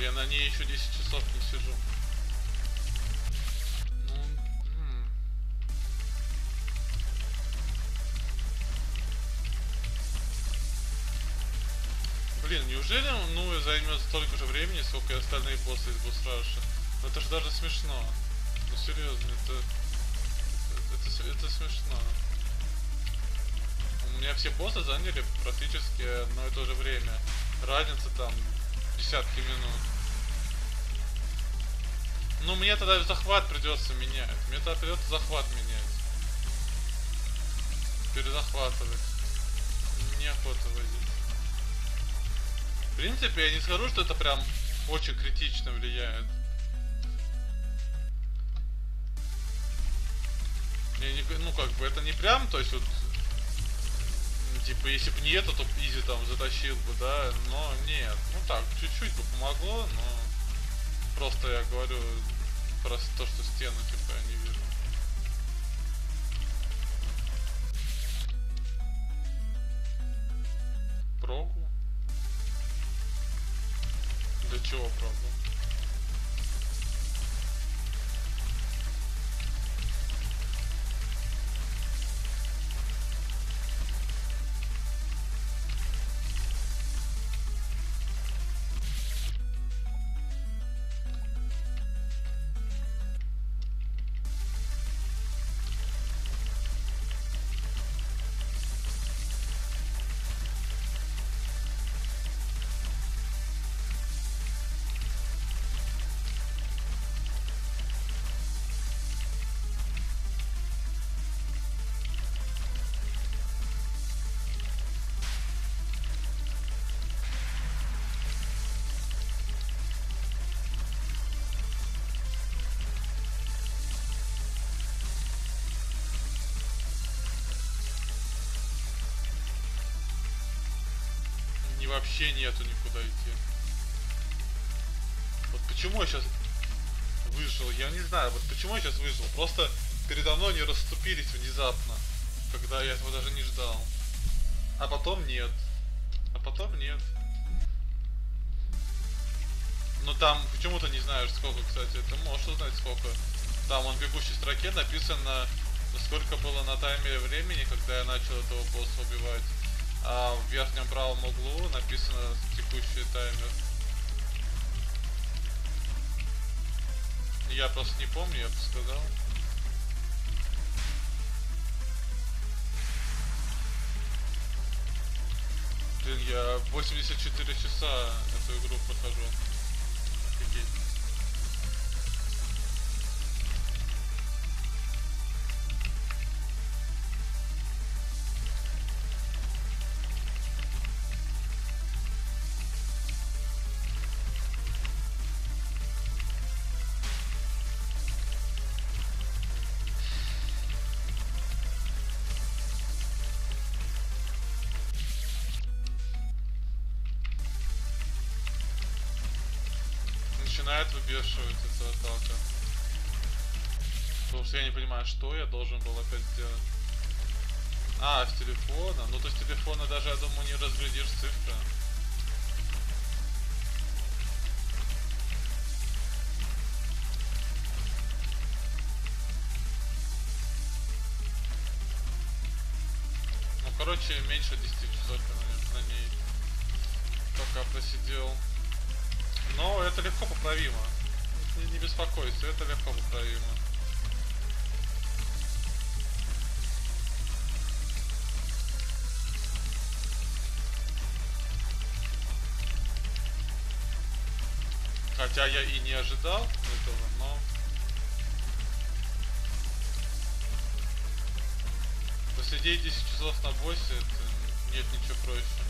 Я на ней еще 10 часов не сижу. Ну. Блин, неужели он, ну, займет столько же времени, сколько и остальные боссы из Бусраша? Ну это же даже смешно. Ну серьезно, это... Это, это, это смешно. У меня все боссы заняли практически одно и то же время. Разница там десятки минут. Ну мне тогда захват придется менять. Мне тогда придется захват менять. Перезахватывать. Неохота возить. В принципе, я не скажу, что это прям очень критично влияет. Я не ну как бы это не прям, то есть вот типа если бы не это, то изи там затащил бы, да, но нет, ну так, чуть-чуть бы помогло, но просто я говорю про то, что стену типа я не вижу. Прогу? Для чего прогу? Вообще нету никуда идти. Вот почему я сейчас выжил, я не знаю, вот почему я сейчас выжил. Просто передо мной они расступились внезапно, когда я этого даже не ждал. А потом нет. А потом нет. Но там почему-то не знаешь сколько, кстати. Ты можешь узнать сколько. Там он в бегущей строке написано, сколько было на таймере времени, когда я начал этого босса убивать. А в верхнем правом углу написано текущий таймер. Я просто не помню, я бы сказал. Блин, я 84 часа эту игру прохожу. Офигеть. Что я должен был опять сделать. А, с телефона? Ну то с телефона даже, я думаю, не разглядишь цифры. Ну, короче, меньше 10 часов я на, ней пока просидел. Но это легко поправимо. Не беспокойся, это легко поправимо. Хотя я и не ожидал этого, но... Посидеть 10 часов на боссе, это нет ничего проще.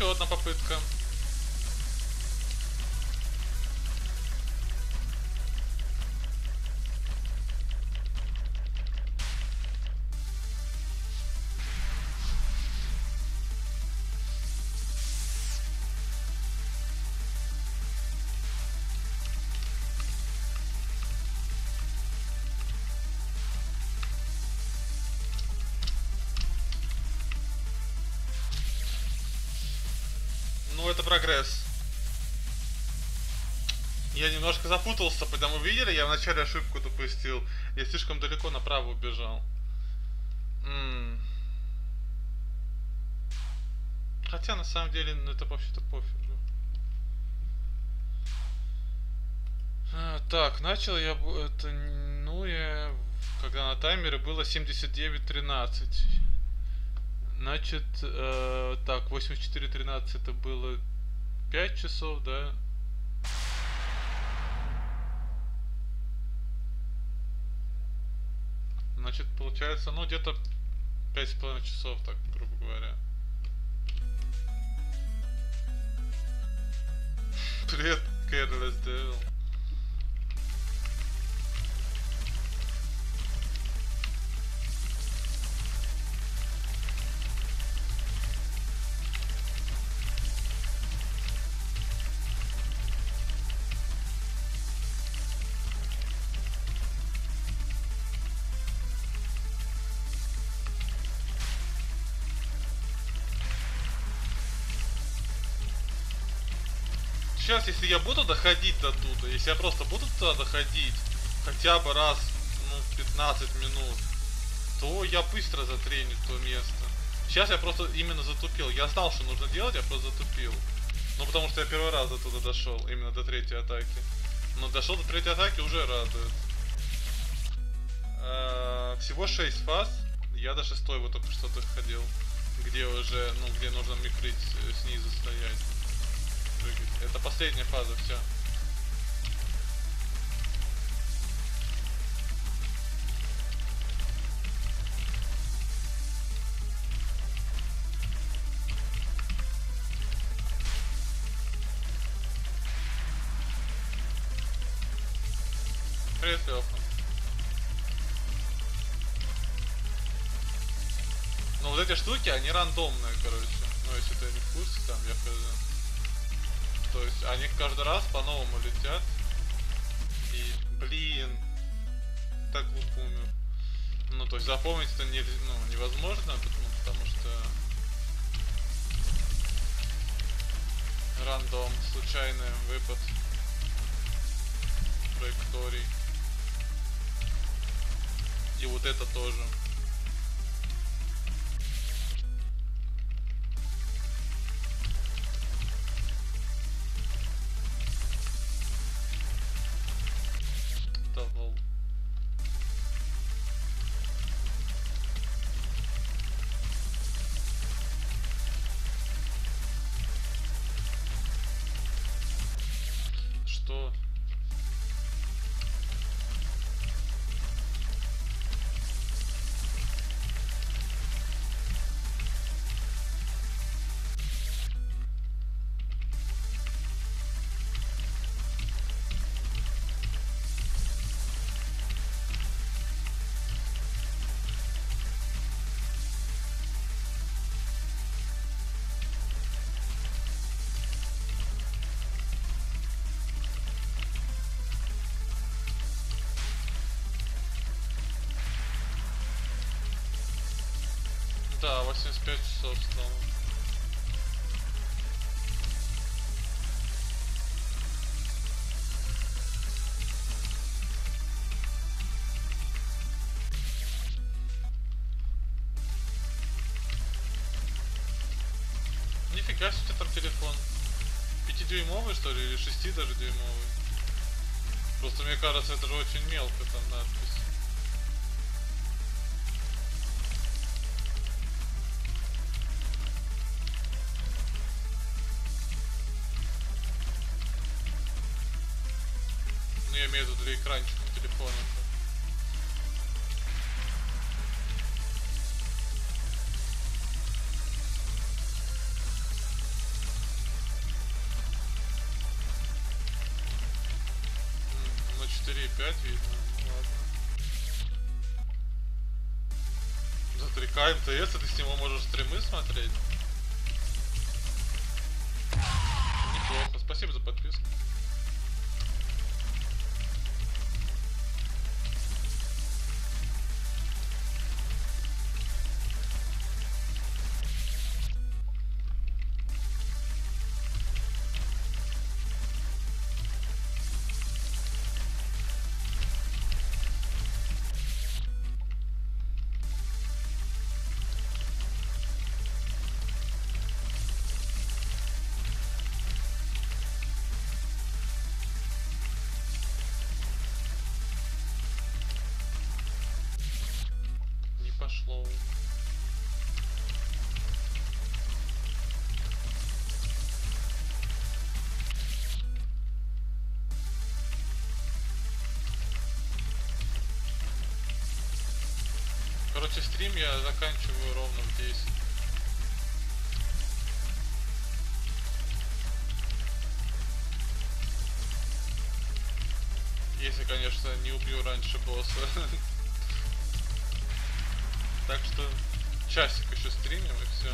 Еще одна попытка. Это прогресс. Я немножко запутался, потому видели, я вначале ошибку допустил. Я слишком далеко направо убежал. М -м. Хотя на самом деле, ну это вообще-то пофигу. А, так, начал я это, ну я, когда на таймере было 79-13. Значит, э, так, 84.13 это было 5 часов, да? Значит, получается, ну, где-то 5,5 часов, так, грубо говоря. Привет, Careless Devil. Сейчас, если я буду доходить до туда, если я просто буду туда доходить, хотя бы раз, ну, 15 минут, то я быстро затреню то место. Сейчас я просто именно затупил. Я знал, что нужно делать, я просто затупил. Ну, потому что я первый раз до туда дошел, именно до третьей атаки. Но дошел до третьей атаки уже радует. А, всего 6 фаз. Я до шестой вот только что доходил. Где уже, ну, где нужно микрить э, снизу стоять Это последняя фаза, все. Привет, Леха. Ну вот эти штуки, они рандомные, короче. Ну если ты не в там я хз. То есть они каждый раз по-новому летят. И, блин, так глупо умер. Ну, то есть запомнить это не, ну, невозможно, потому, потому что рандом, случайный выпад траекторий. И вот это тоже. Да, 85 часов стало. Нифига себе там телефон. Пятидюймовый что ли, или шести даже дюймовый? Просто мне кажется, это же очень мелко там надпись. 3К МТС, и ты с него можешь стримы смотреть. Неплохо. Спасибо за подписку. Я заканчиваю ровно в 10. Если, конечно, не убью раньше босса. Так что часик еще стримим и все.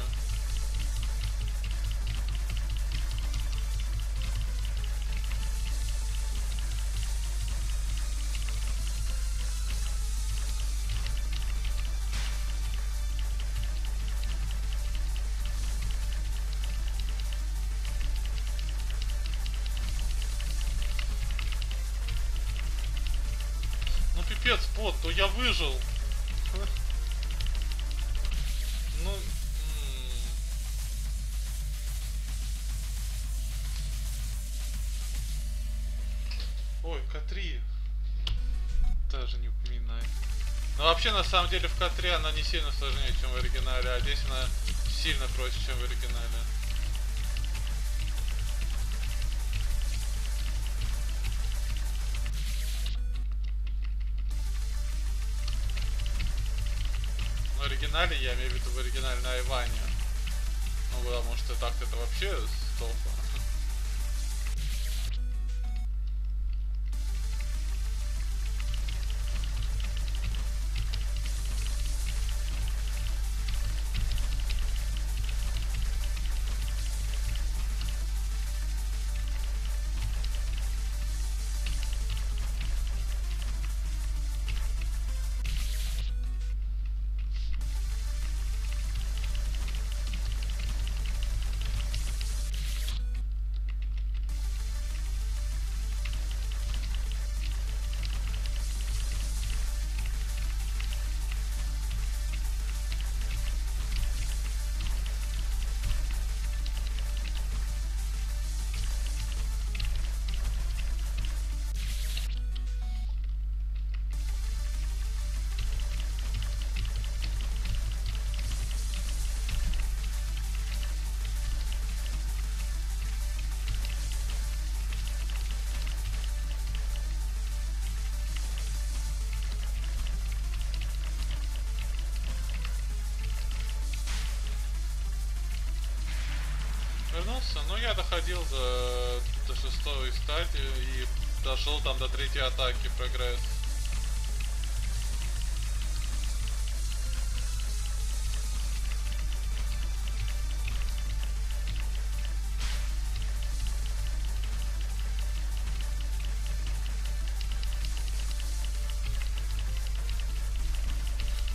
Выжил. Ну, ой, К3. Даже не упоминай. Ну вообще на самом деле в К3 она не сильно сложнее, чем в оригинале, а здесь она сильно проще, чем в оригинале. В на Иване. Ну, потому что так это вообще стопа. Вернулся, но я доходил до, до шестой стадии и дошел там до третьей атаки прогресс.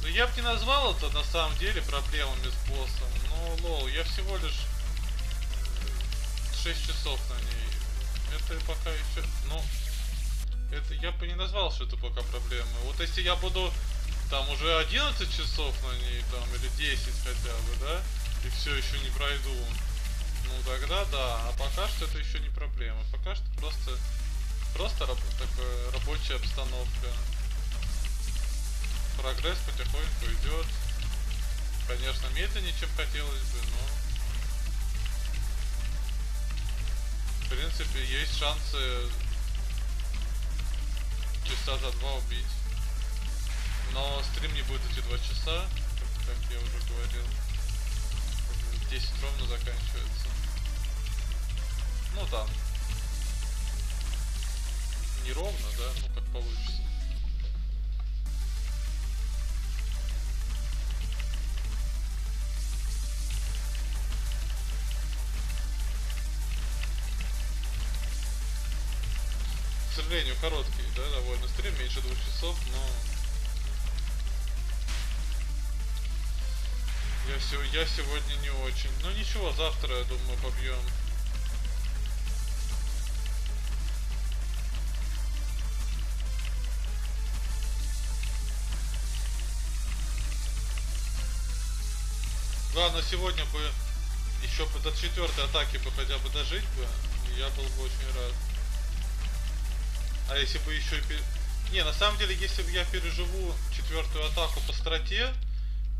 Ну я бы не назвал это на самом деле проблемами с боссом. Но лол, я всего лишь 6 часов на ней. Это пока еще. Ну. Это я бы не назвал, что это пока проблема. Вот если я буду там уже 11 часов на ней, там, или 10 хотя бы, да, и все еще не пройду, ну тогда да, а пока что это еще не проблема. Пока что просто просто раб такая рабочая обстановка. Прогресс потихоньку идет. Конечно, медленнее, чем хотелось бы, но принципе есть шансы часа за два убить. Но стрим не будет идти два часа, как, я уже говорил. 10 ровно заканчивается. Ну там. Не ровно, да, ну как получится. Короткий, да, довольно стрим, меньше двух часов, но Я, все, я сегодня не очень. Но ничего, завтра, я думаю, побьем. Главное, сегодня бы еще бы до четвертой атаки бы хотя бы дожить бы, я был бы очень рад. А если бы еще и... Не, на самом деле, если бы я переживу четвертую атаку по страте,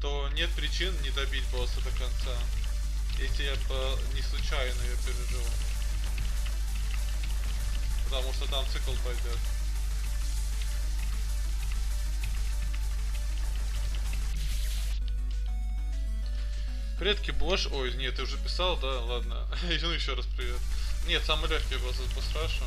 то нет причин не добить босса до конца. Если я по... не случайно ее переживу. Потому что там цикл пойдет. Предки Бош. Ой, нет, ты уже писал, да? Ладно. ну еще раз привет. Нет, самый легкий босс из Босраша.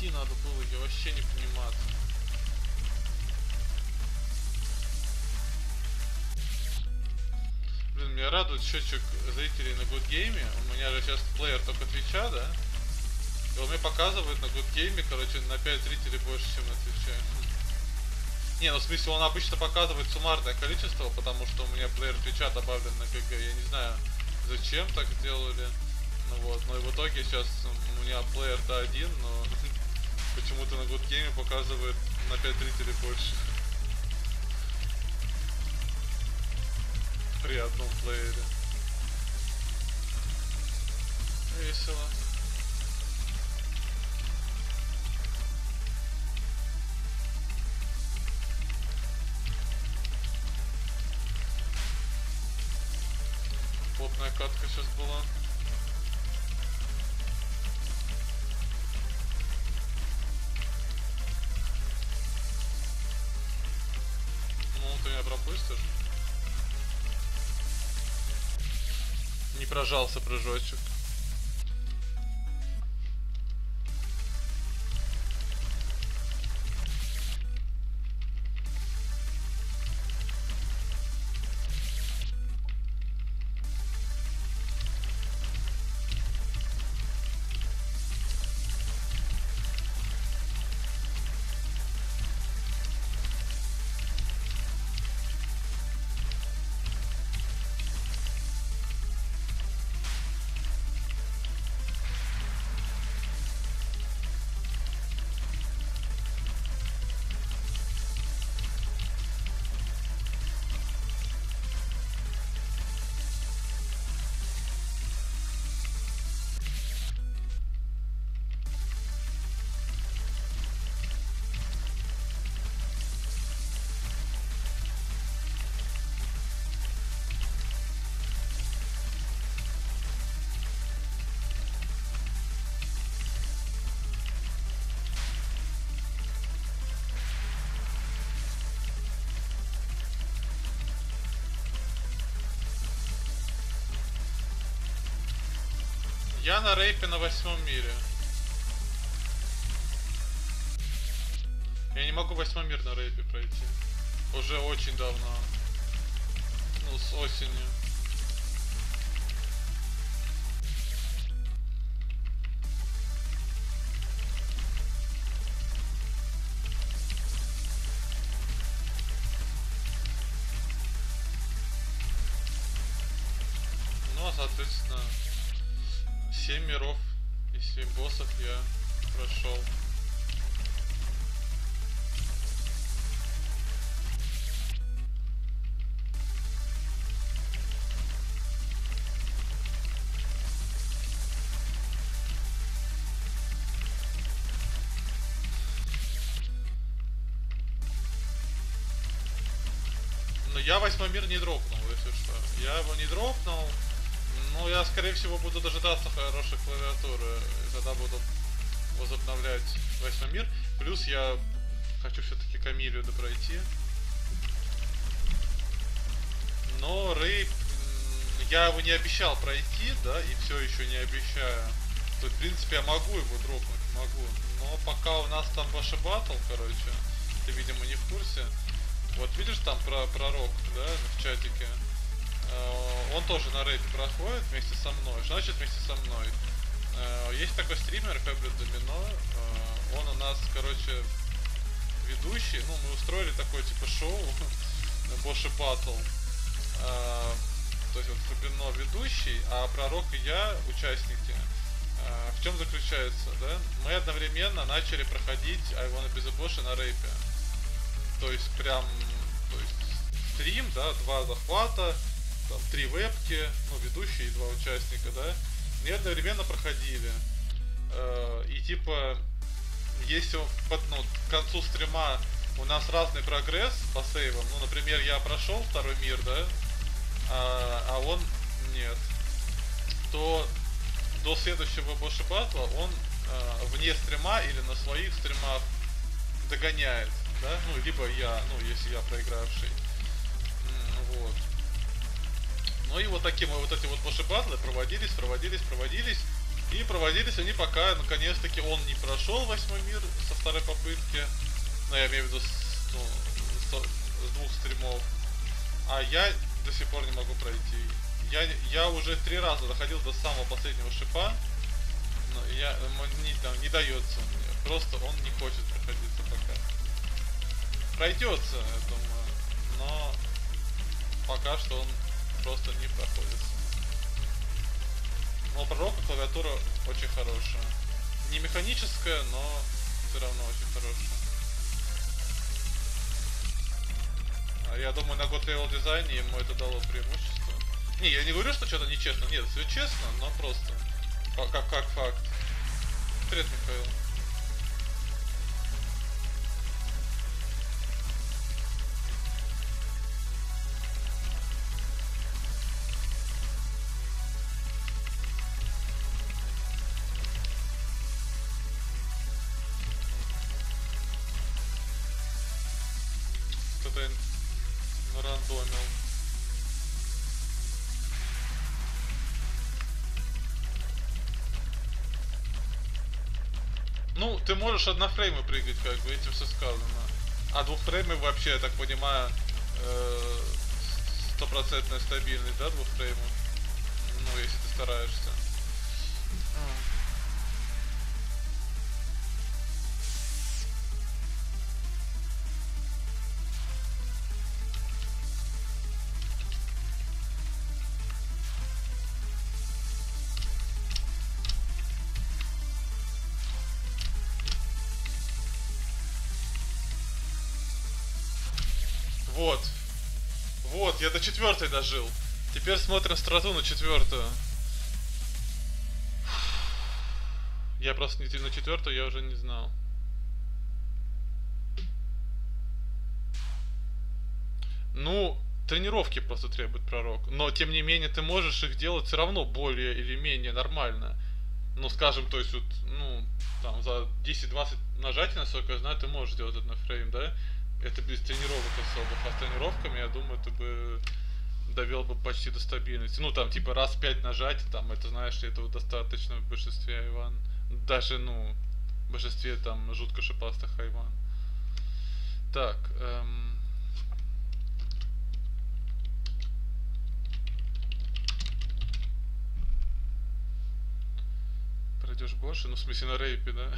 Уйти надо было, я вообще не понимаю. Блин, меня радует счетчик зрителей на Good Game. У меня же сейчас плеер только Твича, да? И он мне показывает на Good Game, короче, на 5 зрителей больше, чем на Твиче. Не, ну в смысле он обычно показывает суммарное количество, потому что у меня плеер Твича добавлен на ГГ. Я не знаю, зачем так сделали. Ну вот, но и в итоге сейчас у меня плеер-то один, но почему-то на Good Game показывает на 5 зрителей больше. При одном плеере. Весело. Пропустишь? Не прожался прыжочек. Я на рейпе на восьмом мире. Я не могу восьмой мир на рейпе пройти. Уже очень давно. Ну, с осени. Я восьмой мир не дропнул, если что. Я его не дропнул. Ну, я, скорее всего, буду дожидаться хорошей клавиатуры. И тогда буду возобновлять восьмой мир. Плюс я хочу все-таки Камилию допройти. Но м, Я его не обещал пройти, да, и все еще не обещаю. То есть, в принципе, я могу его дропнуть, могу. Но пока у нас там Баши Баттл, короче, ты, видимо, не в курсе. Вот видишь там про пророк, да, в чатике. Э, Он тоже на рейде проходит вместе со мной. Что значит вместе со мной? Э, Есть такой стример, Фабрит Домино. э, Он у нас, короче, ведущий. Ну, мы устроили такое типа шоу Боши Баттл. Э, То есть вот Фабино ведущий, а пророк и я участники. В чем заключается, да? Мы одновременно начали проходить The Bosch на рейпе. То есть прям, то есть стрим, да, два захвата, там три вебки, ну, ведущие и два участника, да, и одновременно проходили. Э, И типа, если под, ну, к концу стрима у нас разный прогресс по сейвам, ну, например, я прошел второй мир, да, а, а он нет, то до следующего Боши Батла он э, вне стрима или на своих стримах догоняет, да, ну, либо я, ну, если я проигравший. Вот. Ну и вот такие вот эти вот Боши Батлы проводились, проводились, проводились. И проводились они пока, наконец-таки, он не прошел восьмой мир со второй попытки. Ну, я имею в виду с, ну, с- с двух стримов. А я до сих пор не могу пройти. Я, я уже три раза доходил до самого последнего шипа. Но я, не, там, не дается мне. Просто он не хочет проходиться пока. Пройдется, я думаю. Но пока что он просто не проходится. Но пророка клавиатура очень хорошая. Не механическая, но все равно очень хорошая. А я думаю, на God Level дизайне ему это дало преимущество. Не, я не говорю, что что-то нечестно. Нет, все честно, но просто. Как, как факт. Привет, Михаил. Можешь однофреймы прыгать, как бы, этим все сказано. А двухфреймы вообще, я так понимаю, э, стопроцентная стабильность, да, двухфреймов? Ну, если ты стараешься. Четвертой дожил. Теперь смотрим страту на четвертую. Я просто не на четвертую я уже не знал. Ну, тренировки просто требует пророк. Но тем не менее ты можешь их делать все равно более или менее нормально. Ну, скажем, то есть вот, ну, там за 10-20 нажатий, насколько я знаю, ты можешь сделать это на фрейм, да? Это без тренировок особых. А с тренировками, я думаю, ты бы довел бы почти до стабильности. Ну, там, типа, раз пять нажать, там, это, знаешь, этого достаточно в большинстве Айван. Даже, ну, в большинстве, там, жутко шипастых Айван. Так, эм... Пройдешь больше? Ну, в смысле, на рейпе, да?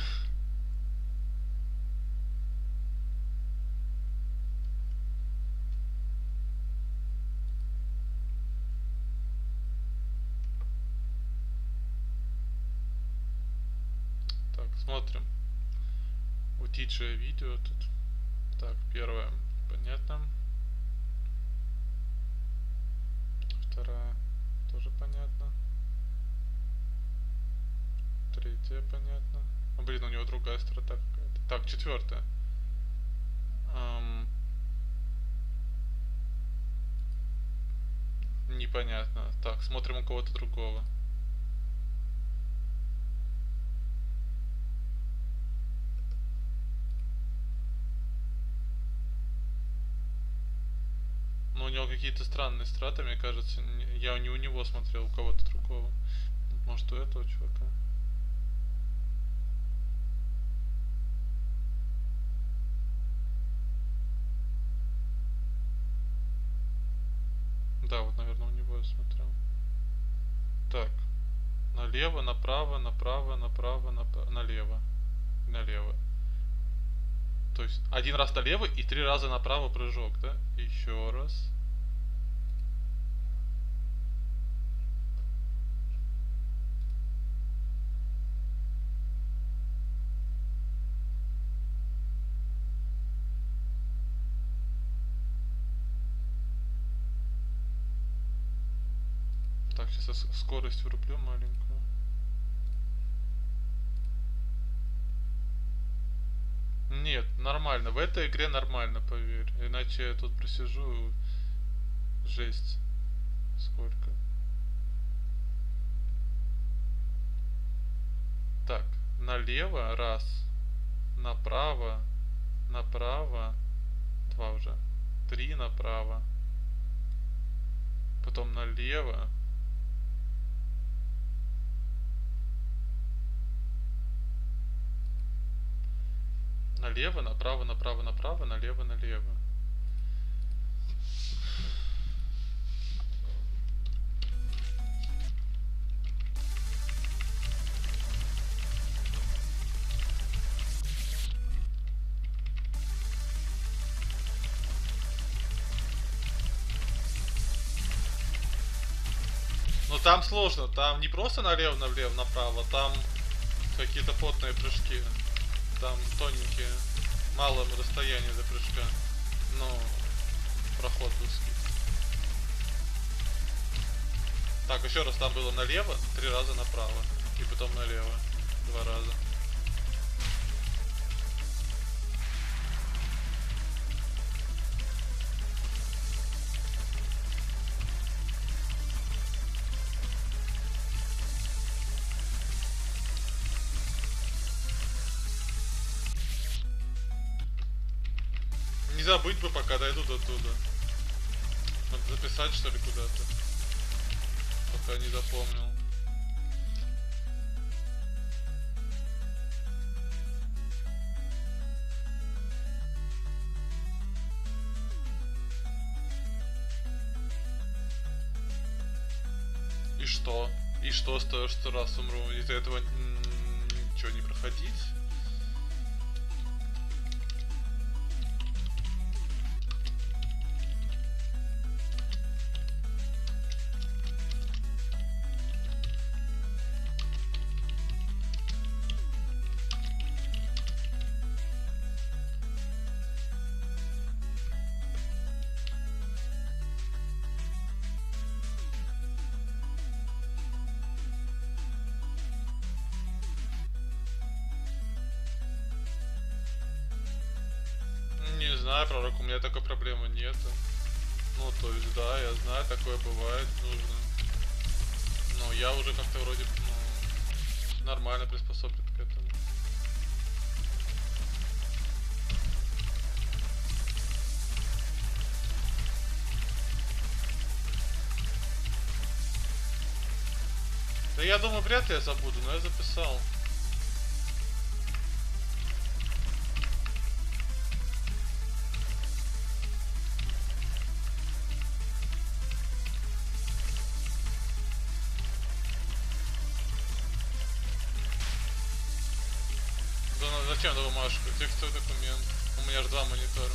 Смотрим. У Тиджи видео тут. Так, первое. Понятно. Вторая. Тоже понятно. Третья понятно. О, блин, у него другая строта какая-то. Так, четвертая. Эм... Непонятно. Так, смотрим у кого-то другого. Какие-то странные страты, мне кажется. Я не у него смотрел, у кого-то другого. Может, у этого чувака. Да, вот, наверное, у него я смотрел. Так. Налево, направо, направо, направо, направо, налево. Налево. То есть один раз налево и три раза направо прыжок, да? Еще раз. Сейчас скорость врублю маленькую. Нет, нормально. В этой игре нормально, поверь. Иначе я тут просижу жесть. Сколько? Так, налево раз, направо, направо, два уже, три направо, потом налево, налево, направо, направо, направо, налево, налево. Но там сложно, там не просто налево, налево, направо, там какие-то потные прыжки там тоненькие, малом расстоянии до прыжка, но проход узкий. Так, еще раз там было налево, три раза направо, и потом налево, два раза. Не запомнил. И что? И что, что, что раз умру? Из-за этого ничего не проходить? такое бывает, нужно. Но я уже как-то вроде ну, нормально приспособлен к этому. Да я думаю, вряд ли я забуду, но я записал. Текстовый документ. У меня же два монитора.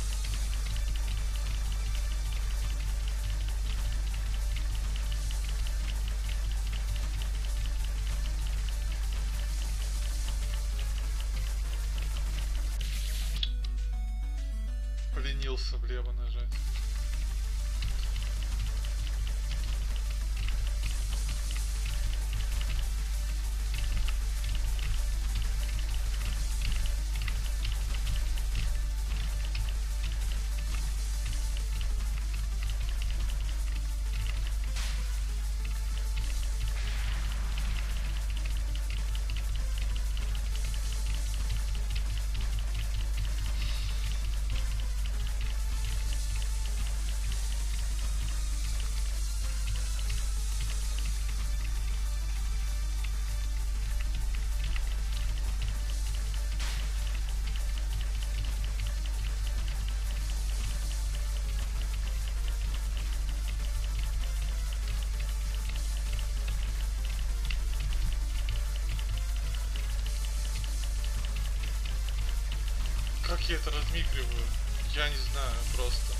Как я это размикриваю? Я не знаю, просто.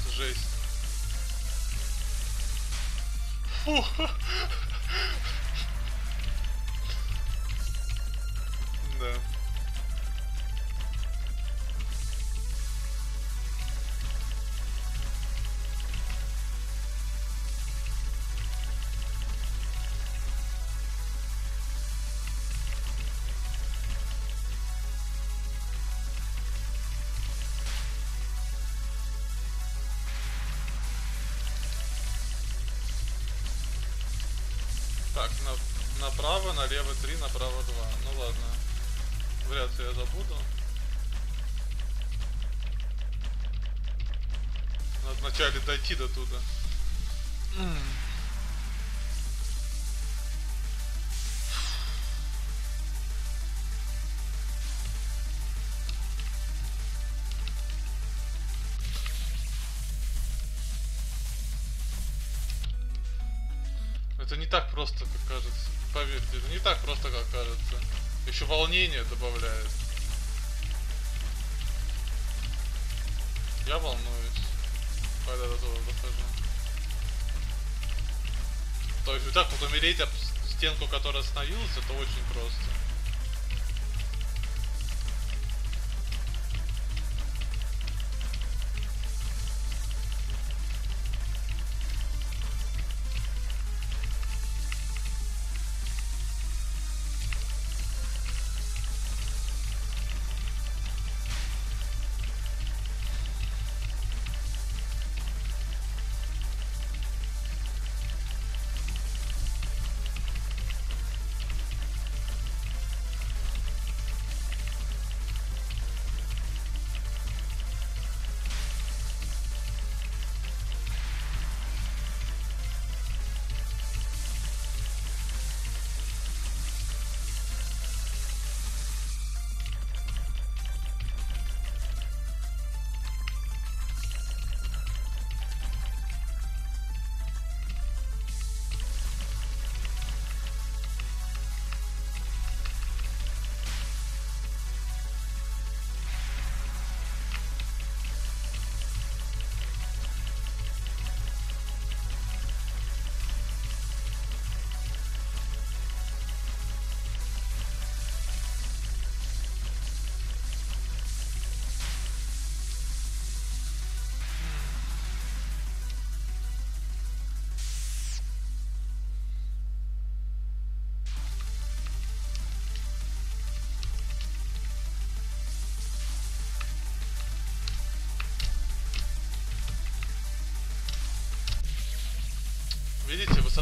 Это жесть. Фу. Дойти до туда. Это не так просто, как кажется. Поверьте, это не так просто, как кажется. Еще волнение добавляет. Я волнуюсь, так вот умереть об стенку, которая остановилась, это очень просто.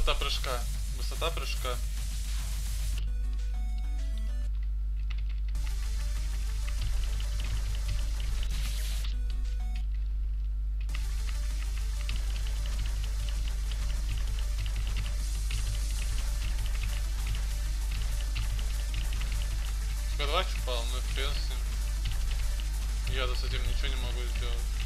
Высота прыжка. Высота прыжка. Два впал, ну хрен с ним. Я с этим ничего не могу сделать.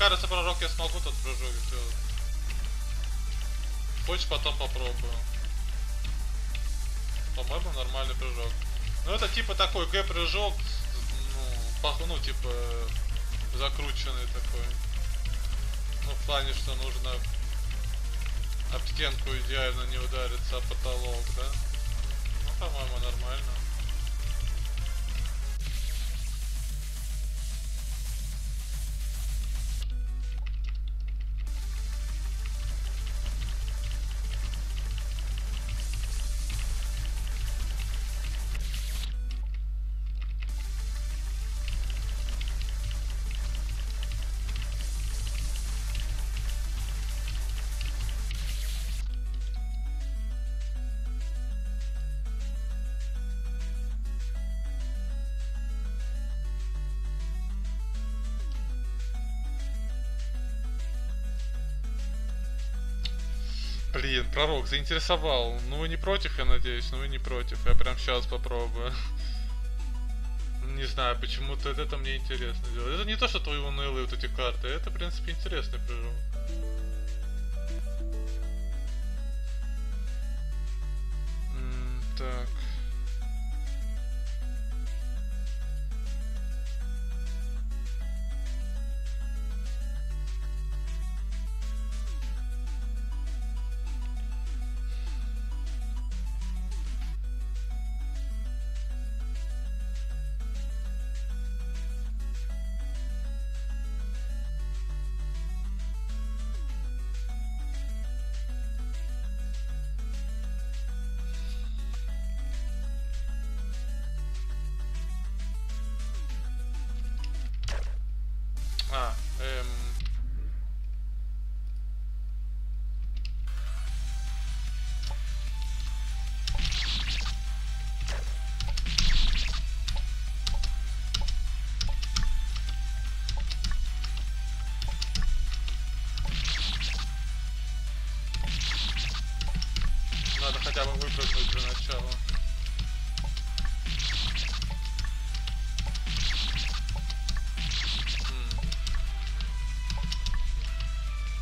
Кажется, прыжок я смогу тот прыжок сделать. Хочешь, потом попробую. По-моему, нормальный прыжок. Ну, это типа такой Г-прыжок, ну, ну, типа, закрученный такой. Ну, в плане, что нужно об стенку идеально не удариться, а потолок, да? Ну, по-моему, нормально. Пророк заинтересовал. Ну вы не против, я надеюсь, ну вы не против. Я прям сейчас попробую. Не знаю, почему-то это мне интересно делать. Это не то, что твои унылые вот эти карты, это, в принципе, интересный прыжок.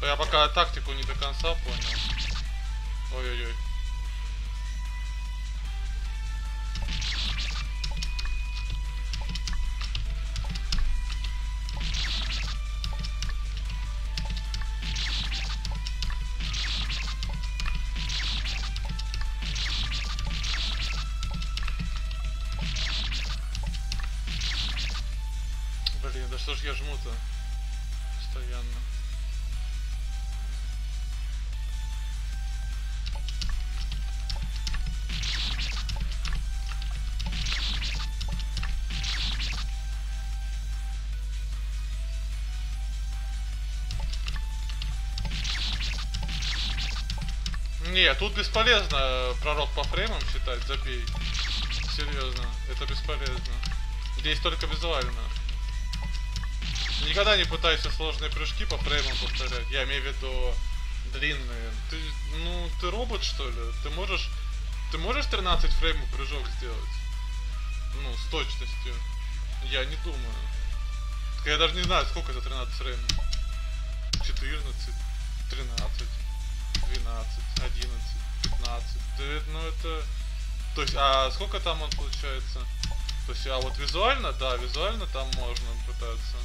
Я пока тактику не до конца понял. Не, тут бесполезно пророк по фреймам считать, забей. Серьезно, это бесполезно. Здесь только визуально. Никогда не пытайся сложные прыжки по фреймам повторять. Я имею в виду длинные. Ты, ну, ты робот что ли? Ты можешь, ты можешь 13 фреймов прыжок сделать? Ну, с точностью. Я не думаю. Я даже не знаю, сколько это 13 фреймов. 14, 13, 12, 11, 15. Да, ну это... То есть, а сколько там он получается? То есть, а вот визуально, да, визуально там можно пытаться.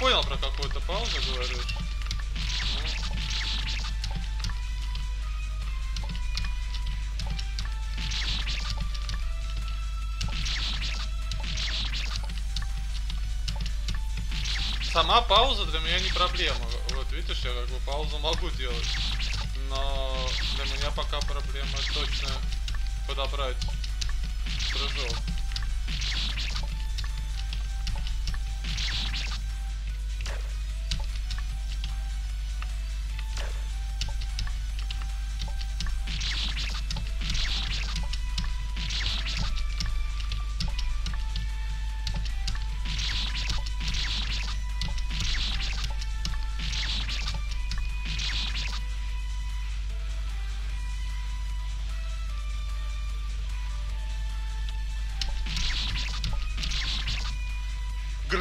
Понял, про какую-то паузу говоришь. Ну. Сама пауза для меня не проблема. Вот видишь, я как бы паузу могу делать. Но для меня пока проблема точно подобрать прыжок.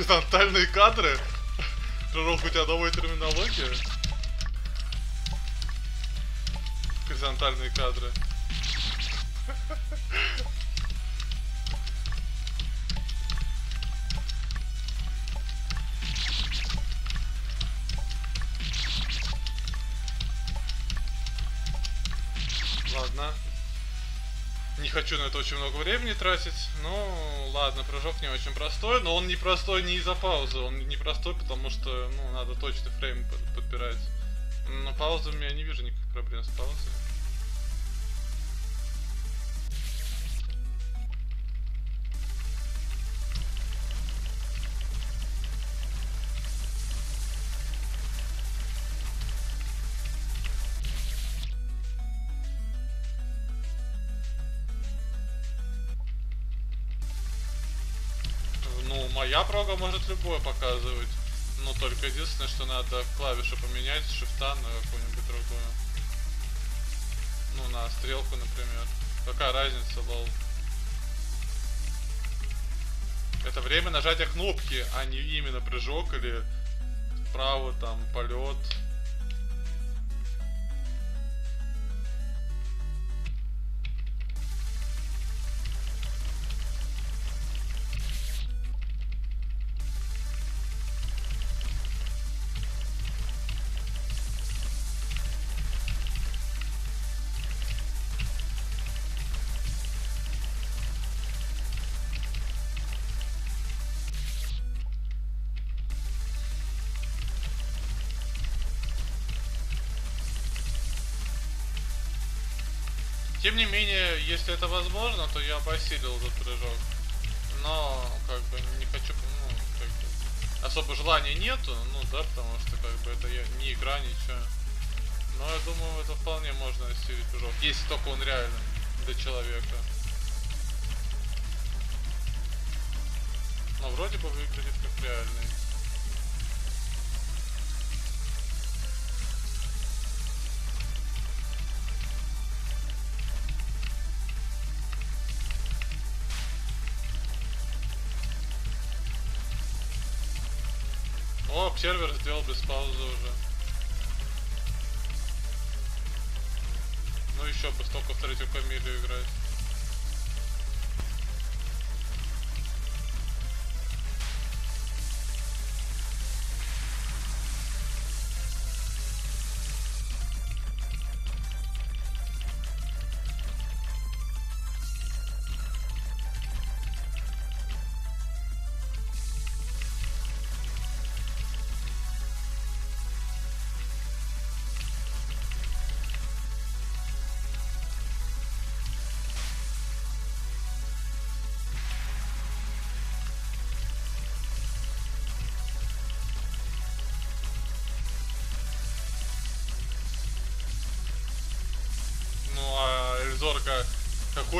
Горизонтальные кадры. Пророк, у тебя новая терминология? Горизонтальные кадры. Хочу на это очень много времени тратить. Ну, ладно, прыжок не очень простой, но он не простой не из-за паузы. Он не простой, потому что, ну, надо точный фрейм подбирать. Но паузы у меня не вижу никаких проблем с паузой. Единственное, что надо клавишу поменять с шифта на какую-нибудь другую. Ну, на стрелку, например. Какая разница, лол? Это время нажатия кнопки, а не именно прыжок или вправо, там, полет. Не менее, если это возможно, то я бы осилил этот прыжок. Но, как бы, не хочу, ну, как бы, особо желания нету, ну, да, потому что, как бы, это я, не игра, ничего. Но я думаю, это вполне можно осилить прыжок, если только он реальный для человека. Но вроде бы выглядит как реальный. Сервер сделал без паузы уже. Ну еще бы столько в третью фамилию играть.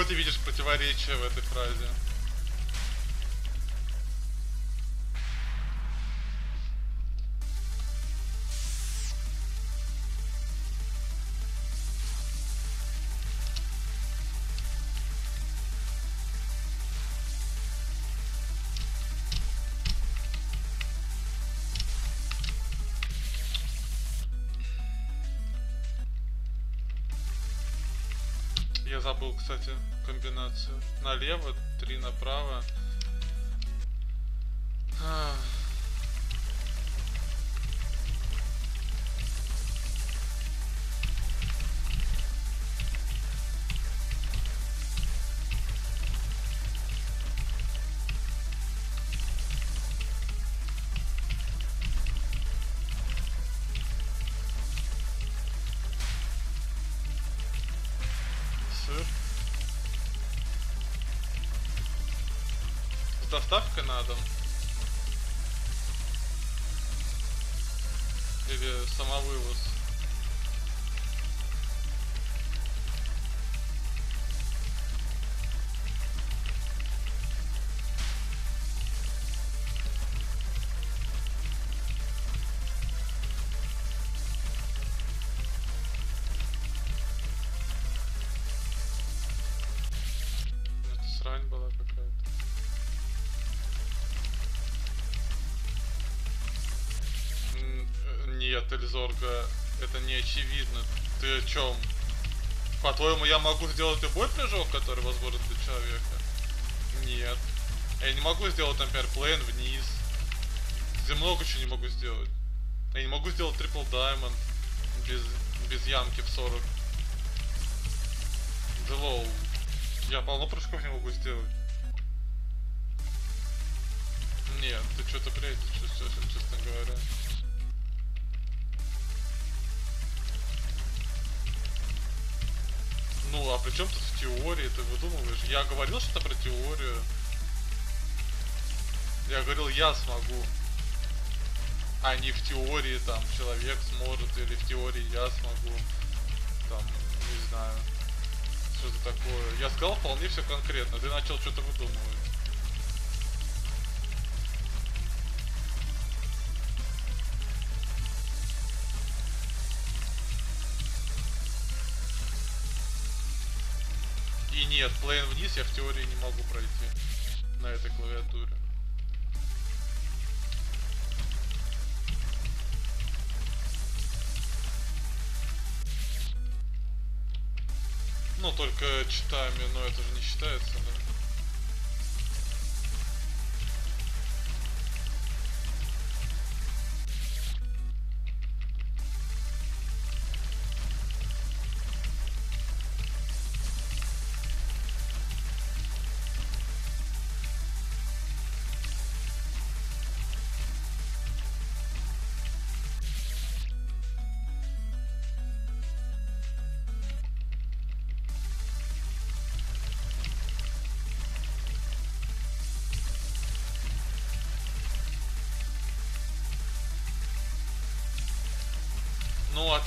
Ты видишь противоречие в этой фразе? Забыл, кстати, комбинацию. Налево, три направо. Эльзорга, это не очевидно. Ты о чем? По-твоему, я могу сделать любой прыжок, который возможен для человека? Нет. Я не могу сделать, например, плейн вниз. Я много чего не могу сделать. Я не могу сделать трипл даймонд без, без ямки в 40. Да лол. Я полно прыжков не могу сделать. Нет, ты что-то бредишь, честно говоря. Ну, а при чем тут в теории ты выдумываешь? Я говорил что-то про теорию. Я говорил, я смогу. А не в теории там человек сможет, или в теории я смогу. Там, не знаю. Что-то такое. Я сказал вполне все конкретно. Ты начал что-то выдумывать. Плейн вниз я в теории не могу пройти на этой клавиатуре. Ну, только читами, но это же не считается, да?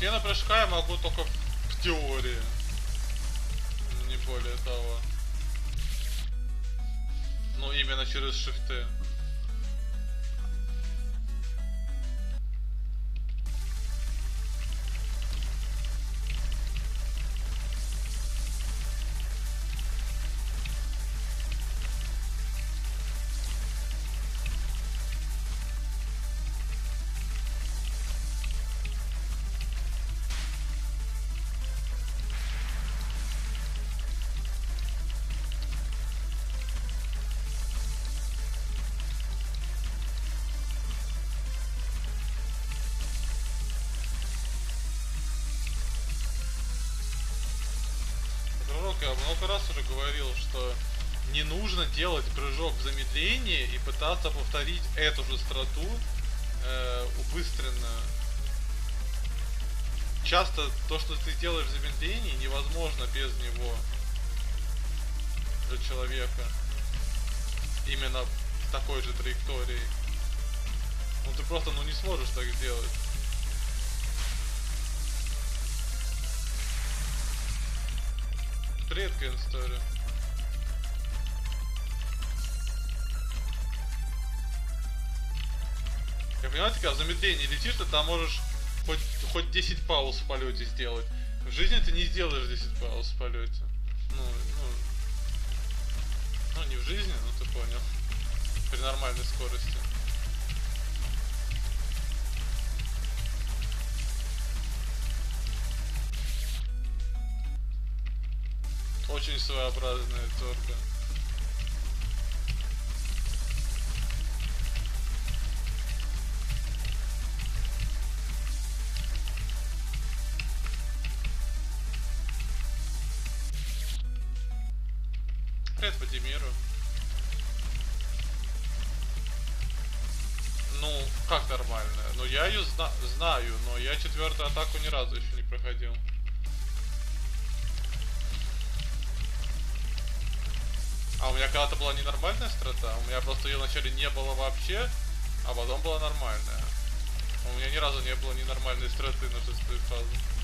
Отмена прыжка я могу только в теории. Не более того. Ну, именно через шифты. Много раз уже говорил, что не нужно делать прыжок в замедлении и пытаться повторить эту же страту э, убыстренно. Часто то, что ты делаешь в замедлении, невозможно без него для человека. Именно в такой же траектории. Ну ты просто ну не сможешь так сделать. Редкая история. Я понимаете, когда в замедлении летишь, ты там можешь хоть, хоть 10 пауз в полете сделать. В жизни ты не сделаешь 10 пауз в полете. Ну, ну, ну не в жизни, но ты понял. При нормальной скорости. Очень своеобразная торга. Привет, Вадимиру. Ну, как нормально? Ну, я ее зна- знаю, но я четвертую атаку ни разу еще не проходил. Когда-то была ненормальная страта, у меня просто ее вначале не было вообще, а потом была нормальная. У меня ни разу не было ненормальной страты на шестой фазе.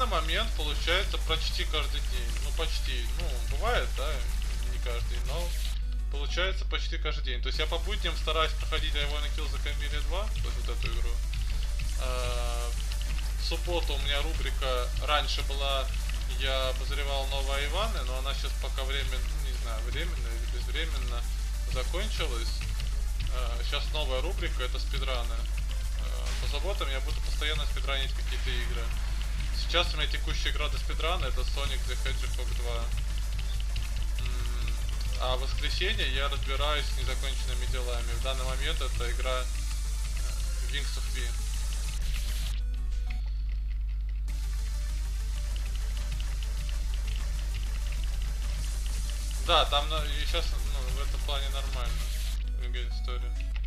Данный момент получается почти каждый день. Ну, почти. Ну, бывает, да, не каждый, но получается почти каждый день. То есть я по будням стараюсь проходить I Wanna Kill the Camille 2, то есть вот эту игру. А, в субботу у меня рубрика раньше была я обозревал новые Иваны, но она сейчас пока временно, ну, не знаю, временно или безвременно закончилась. Сейчас а, новая рубрика, это спидраны. А, по субботам я буду постоянно спидранить какие-то игры. Сейчас у меня текущая игра до спидрана, это Sonic the Hedgehog 2. А в воскресенье я разбираюсь с незаконченными делами. В данный момент это игра э, Wings of V. Да, там сейчас ну, в этом плане нормально. История.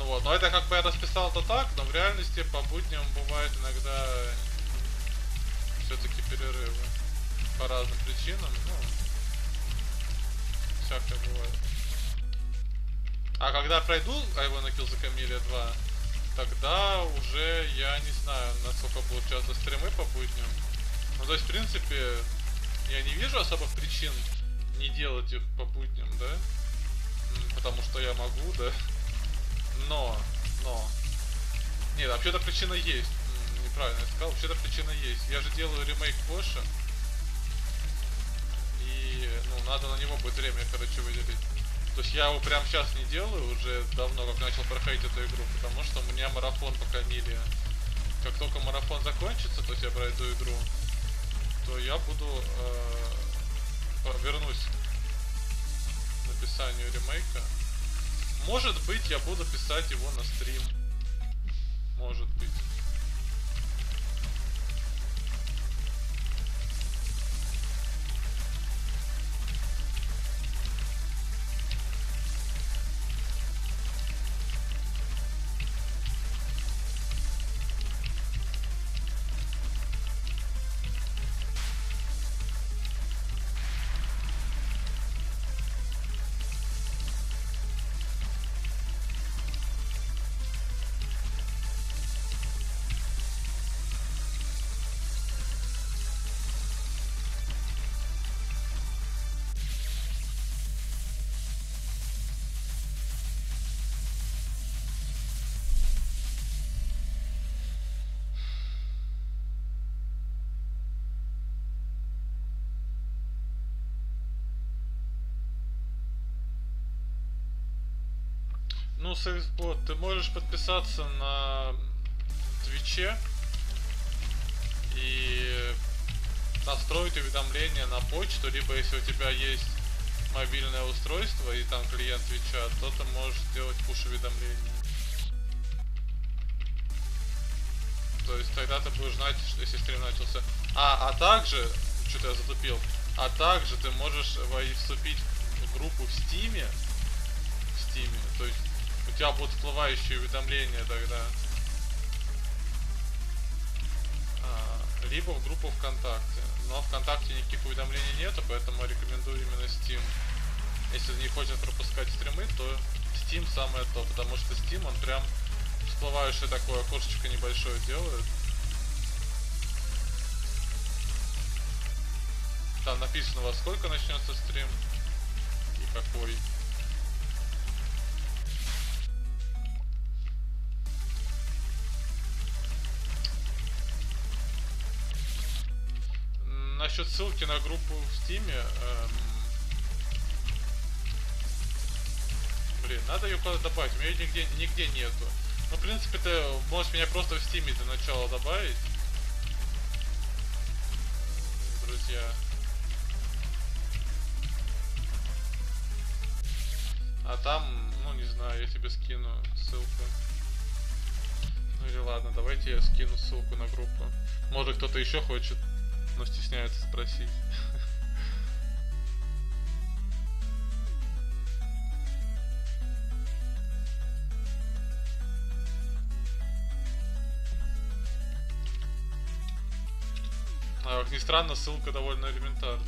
Ну вот, но это как бы я расписал то так, но в реальности по будням бывает иногда все-таки перерывы. По разным причинам, ну, всякое бывает. А когда пройду Kill the Camellia 2, тогда уже я не знаю, насколько будут часто стримы по будням. Ну, то есть, в принципе, я не вижу особых причин не делать их по будням, да? Потому что я могу, да? Но, но... Нет, вообще-то причина есть. Неправильно я сказал, вообще-то причина есть. Я же делаю ремейк Коша. И, ну, надо на него будет время, короче, выделить. То есть я его прям сейчас не делаю, уже давно как начал проходить эту игру, потому что у меня марафон по Камиле. Как только марафон закончится, то есть я пройду игру, то я буду э, вернусь к написанию ремейка. Может быть, я буду писать его на стрим. Может быть. Ну, вот, ты можешь подписаться на Твиче и настроить уведомления на почту, либо если у тебя есть мобильное устройство и там клиент Твича, то ты можешь сделать пуш-уведомления. То есть тогда ты будешь знать, если стрим начался. А, а также, что-то я затупил, а также ты можешь вступить в группу в Стиме, в Стиме, то есть у тебя будут всплывающие уведомления тогда. А, либо в группу ВКонтакте. Но ВКонтакте никаких уведомлений нету, поэтому рекомендую именно Steam. Если не хочешь пропускать стримы, то Steam самое то, потому что Steam, он прям всплывающее такое окошечко небольшое делает. Там написано во сколько начнется стрим и какой. насчет ссылки на группу в стиме. Эм... Блин, надо ее куда-то добавить. У меня ее нигде, нигде нету. Ну, в принципе, ты можешь меня просто в стиме для начала добавить. Друзья. А там, ну не знаю, я тебе скину ссылку. Ну или ладно, давайте я скину ссылку на группу. Может кто-то еще хочет но стесняется спросить. А, как ни странно, ссылка довольно элементарная.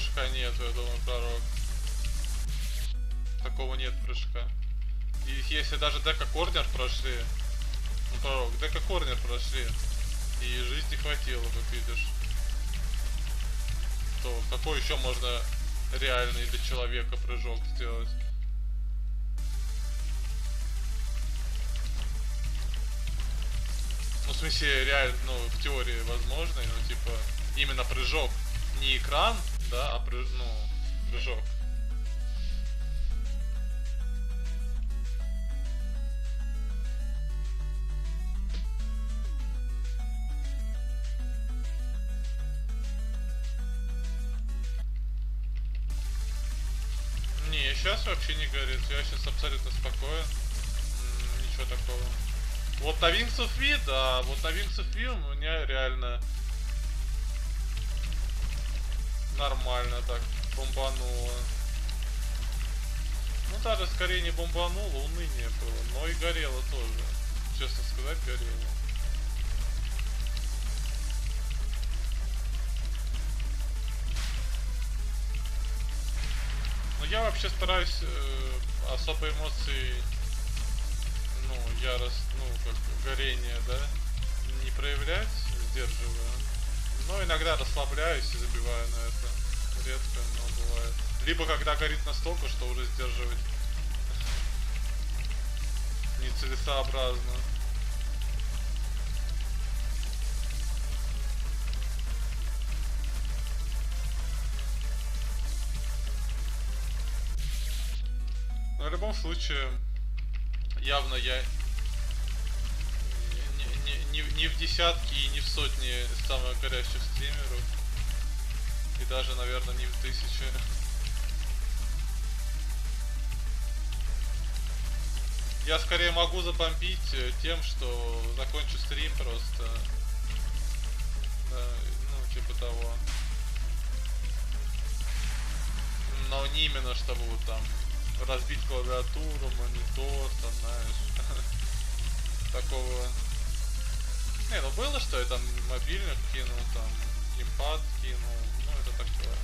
Прыжка нету, я думаю, пророк. Такого нет прыжка. И если даже дека корнер прошли, ну, пророк, дека корнер прошли. И жизни хватило, как видишь. То какой еще можно реальный для человека прыжок сделать? Ну, в смысле, реально, ну, в теории возможный, ну, типа, именно прыжок. Не экран, да, а пры- ну, прыжок. Не, сейчас вообще не горит. Я сейчас абсолютно спокоен. Ничего такого. Вот of V, да, вот of V у меня реально нормально так бомбануло. Ну даже скорее не бомбануло, уныние было, но и горело тоже. Честно сказать, горело. Ну я вообще стараюсь э, особо эмоций, ну, ярость, ну, как горение, да, не проявлять, сдерживаю. Но иногда расслабляюсь и забиваю на это. Редко, но бывает. Либо когда горит настолько, что уже сдерживать нецелесообразно. Но в любом случае, явно я не, не- в десятки и не в сотни самых горящих стримеров. И даже, наверное, не в тысячи. Я скорее могу запомпить э, тем, что закончу стрим просто. Да, ну, типа того. Но не именно, чтобы вот там разбить клавиатуру, монитор, там, знаешь. Такого. Не, ну было, что я там мобильник кинул, там, геймпад кинул, ну это такое.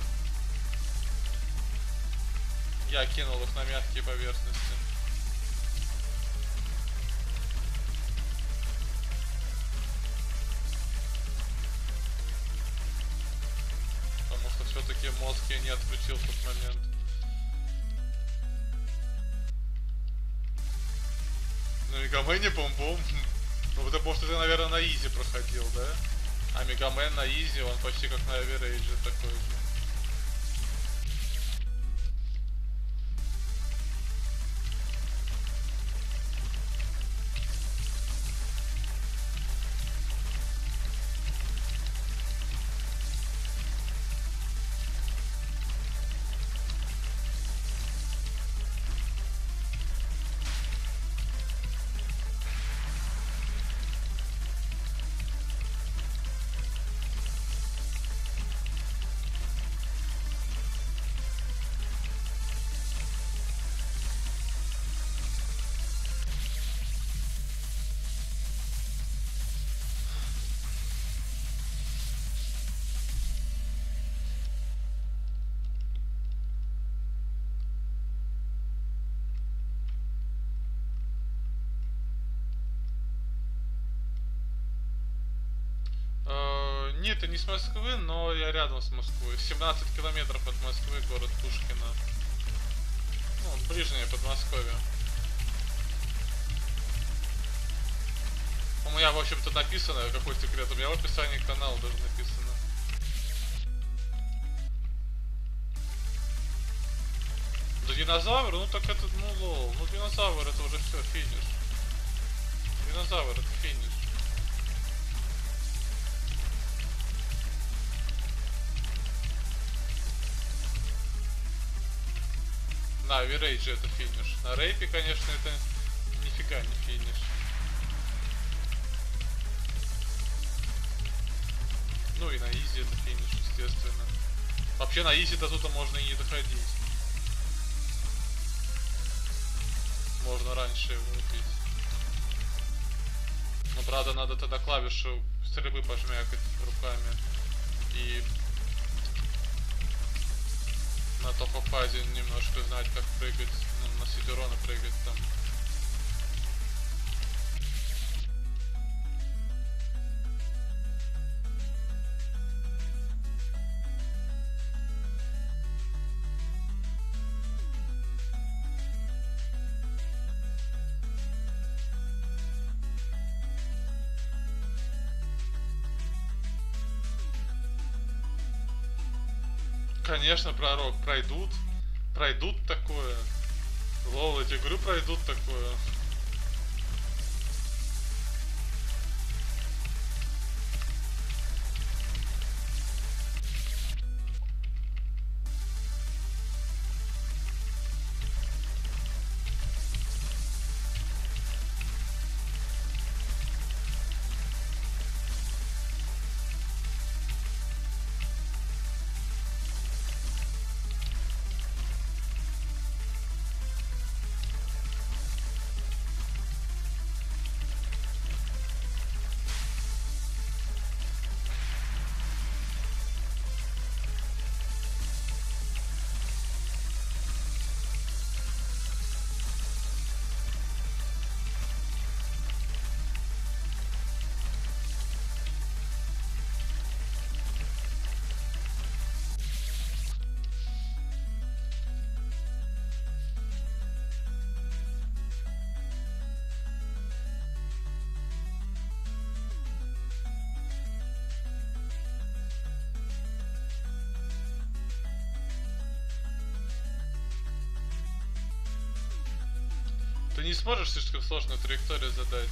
Я кинул их на мягкие поверхности. Потому что все-таки мозг я не отключил в тот момент. Ну, Мегамене бомбом. Ну, потому что ты, наверное, на изи проходил, да? А Мегамен на изи, он почти как на Аверейдже такой же. Не с Москвы, но я рядом с Москвой. 17 километров от Москвы, город Пушкино. Ну, ближнее Подмосковье. У меня, в общем-то, написано, какой секрет. У меня в описании канала даже написано. Да динозавр? Ну так это, ну лол. Ну динозавр это уже все, финиш. Динозавр это финиш. На Average это финиш. На Rape е, конечно, это нифига не финиш. Ну и на Easy это финиш, естественно. Вообще на Easy до туда можно и не доходить. Можно раньше его убить. Но правда надо тогда клавишу стрельбы пожмякать руками. И на топофазе немножко знать, как прыгать, ну, на сидерона прыгать там. Конечно, пророк, пройдут. Пройдут такое. Лол, эти говорю, пройдут такое. Не сможешь слишком сложную траекторию задать.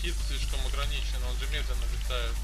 Хит слишком ограничен, он же медленно летает.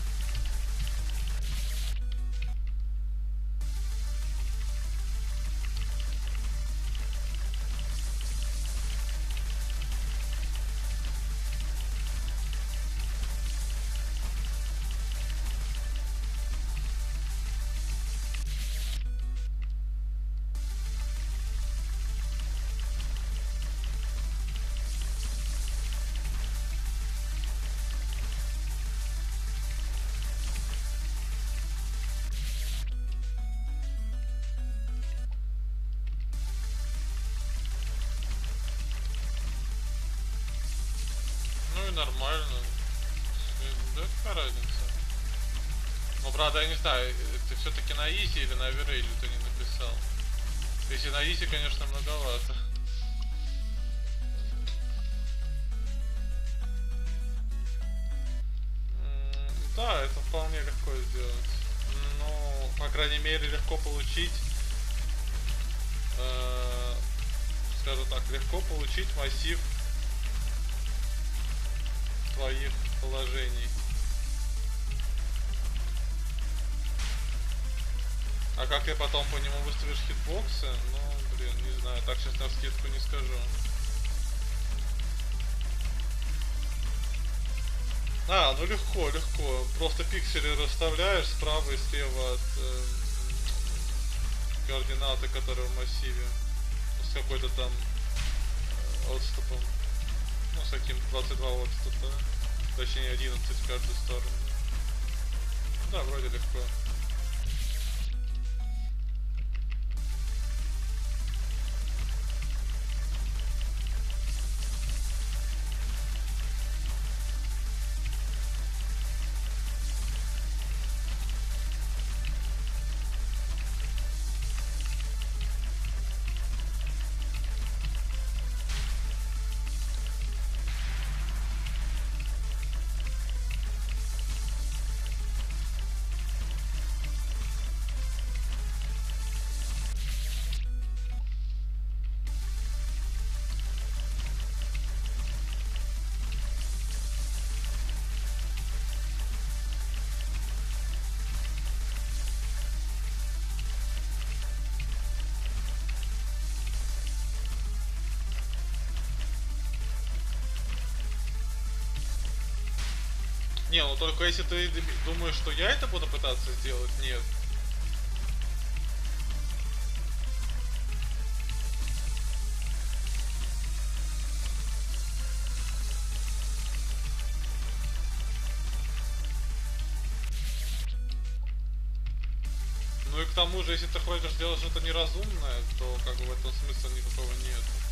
Правда, я не знаю, ты все-таки на изи или на аверейдже ты не написал. Если на изи, конечно, многовато. Да, это вполне легко сделать. Ну, по крайней мере, легко получить, э, скажем так, легко получить массив твоих положений. Как ты потом по нему выставишь хитбоксы? Ну, блин, не знаю, так сейчас на скидку не скажу. А, ну легко, легко. Просто пиксели расставляешь справа и слева от э, координаты, которые в массиве. С какой-то там э, отступом. Ну, с каким 22 отступа. Точнее 11 в каждую сторону. Да, вроде легко. Не, ну только если ты думаешь, что я это буду пытаться сделать, нет. Ну и к тому же, если ты хочешь делать что-то неразумное, то как бы в этом смысла никакого нет.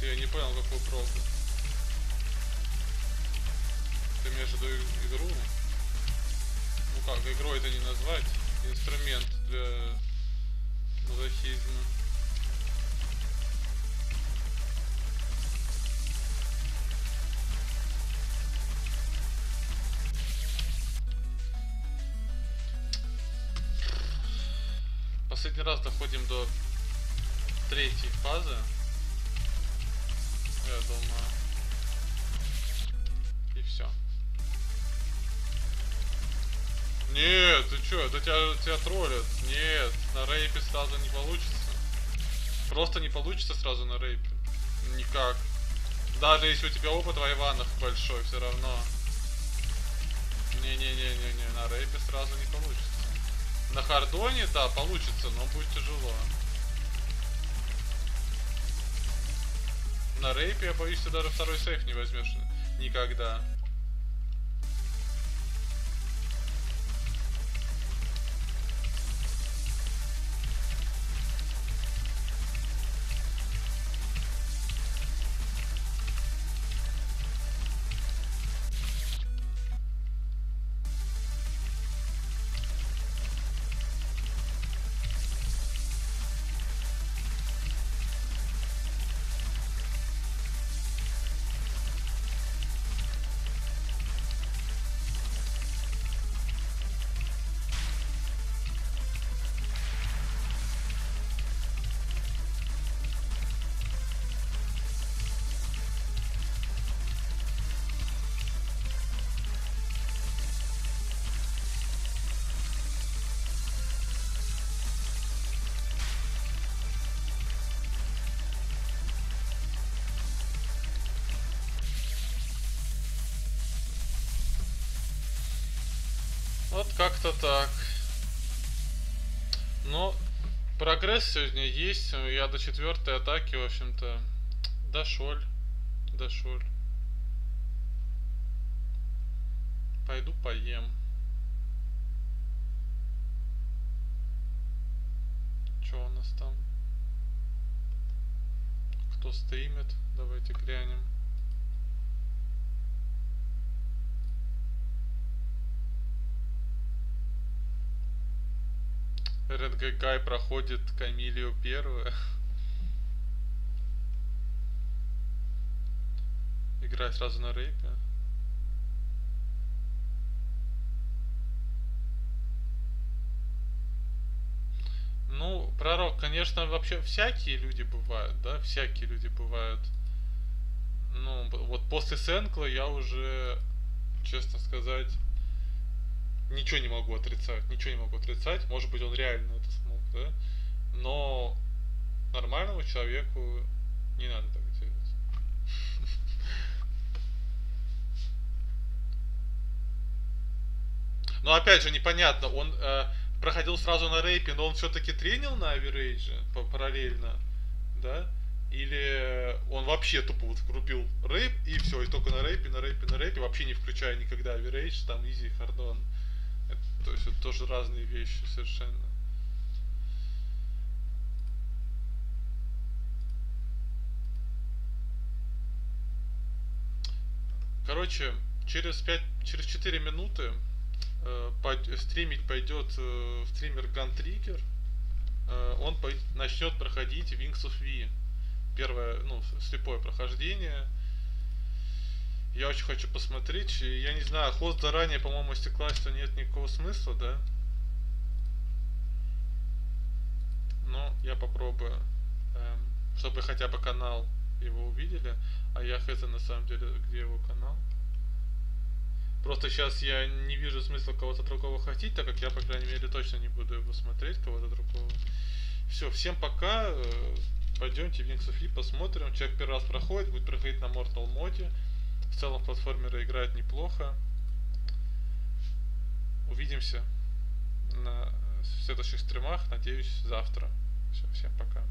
Смысле, я не понял, какую прогу. Ты имеешь в виду игру? Ну как, игрой это не назвать инструмент для мазохизма. Последний раз доходим до третьей фазы. Я думаю. И все. Нет, ты чё, это тебя, тебя троллят. Нет, на рейпе сразу не получится. Просто не получится сразу на рейпе. Никак. Даже если у тебя опыт в Айванах большой, все равно. Не-не-не-не-не, на рейпе сразу не получится. На хардоне, да, получится, но будет тяжело. На рейпе, я боюсь, ты даже второй сейф не возьмешь никогда. Так. Но прогресс сегодня есть. Я до четвертой атаки, в общем-то, дошел. Дошел. Пойду поем. Что у нас там? Кто стримит? Давайте глянем. РНГК проходит Камилию первую. Играй сразу на рейпе. Ну, пророк, конечно, вообще всякие люди бывают, да, всякие люди бывают. Ну, вот после Сенкла я уже, честно сказать, ничего не могу отрицать, ничего не могу отрицать. Может быть, он реально это смог, да? Но нормальному человеку не надо так делать. Но опять же, непонятно, он э, проходил сразу на рейпе, но он все-таки тренил на аверейдже параллельно, да? Или он вообще тупо вот врубил рейп и все, и только на рейпе, на рейпе, на рейпе, вообще не включая никогда аверейдж, там изи, хардон. То есть это тоже разные вещи совершенно. Короче, через 5, через 4 минуты э, по, стримить пойдет э, стример Trigger. Э, он по, начнет проходить Wings of V. Первое, ну, слепое прохождение я очень хочу посмотреть. Я не знаю, хост заранее, по-моему, стекла, что нет никакого смысла, да? Но я попробую, эм, чтобы хотя бы канал его увидели. А я хз на самом деле, где его канал. Просто сейчас я не вижу смысла кого-то другого хотеть, так как я, по крайней мере, точно не буду его смотреть, кого-то другого. Все, всем пока. Э, пойдемте в Wings посмотрим. Человек первый раз проходит, будет проходить на Mortal Mode. В целом платформеры играют неплохо. Увидимся на следующих стримах. Надеюсь, завтра. Все, всем пока.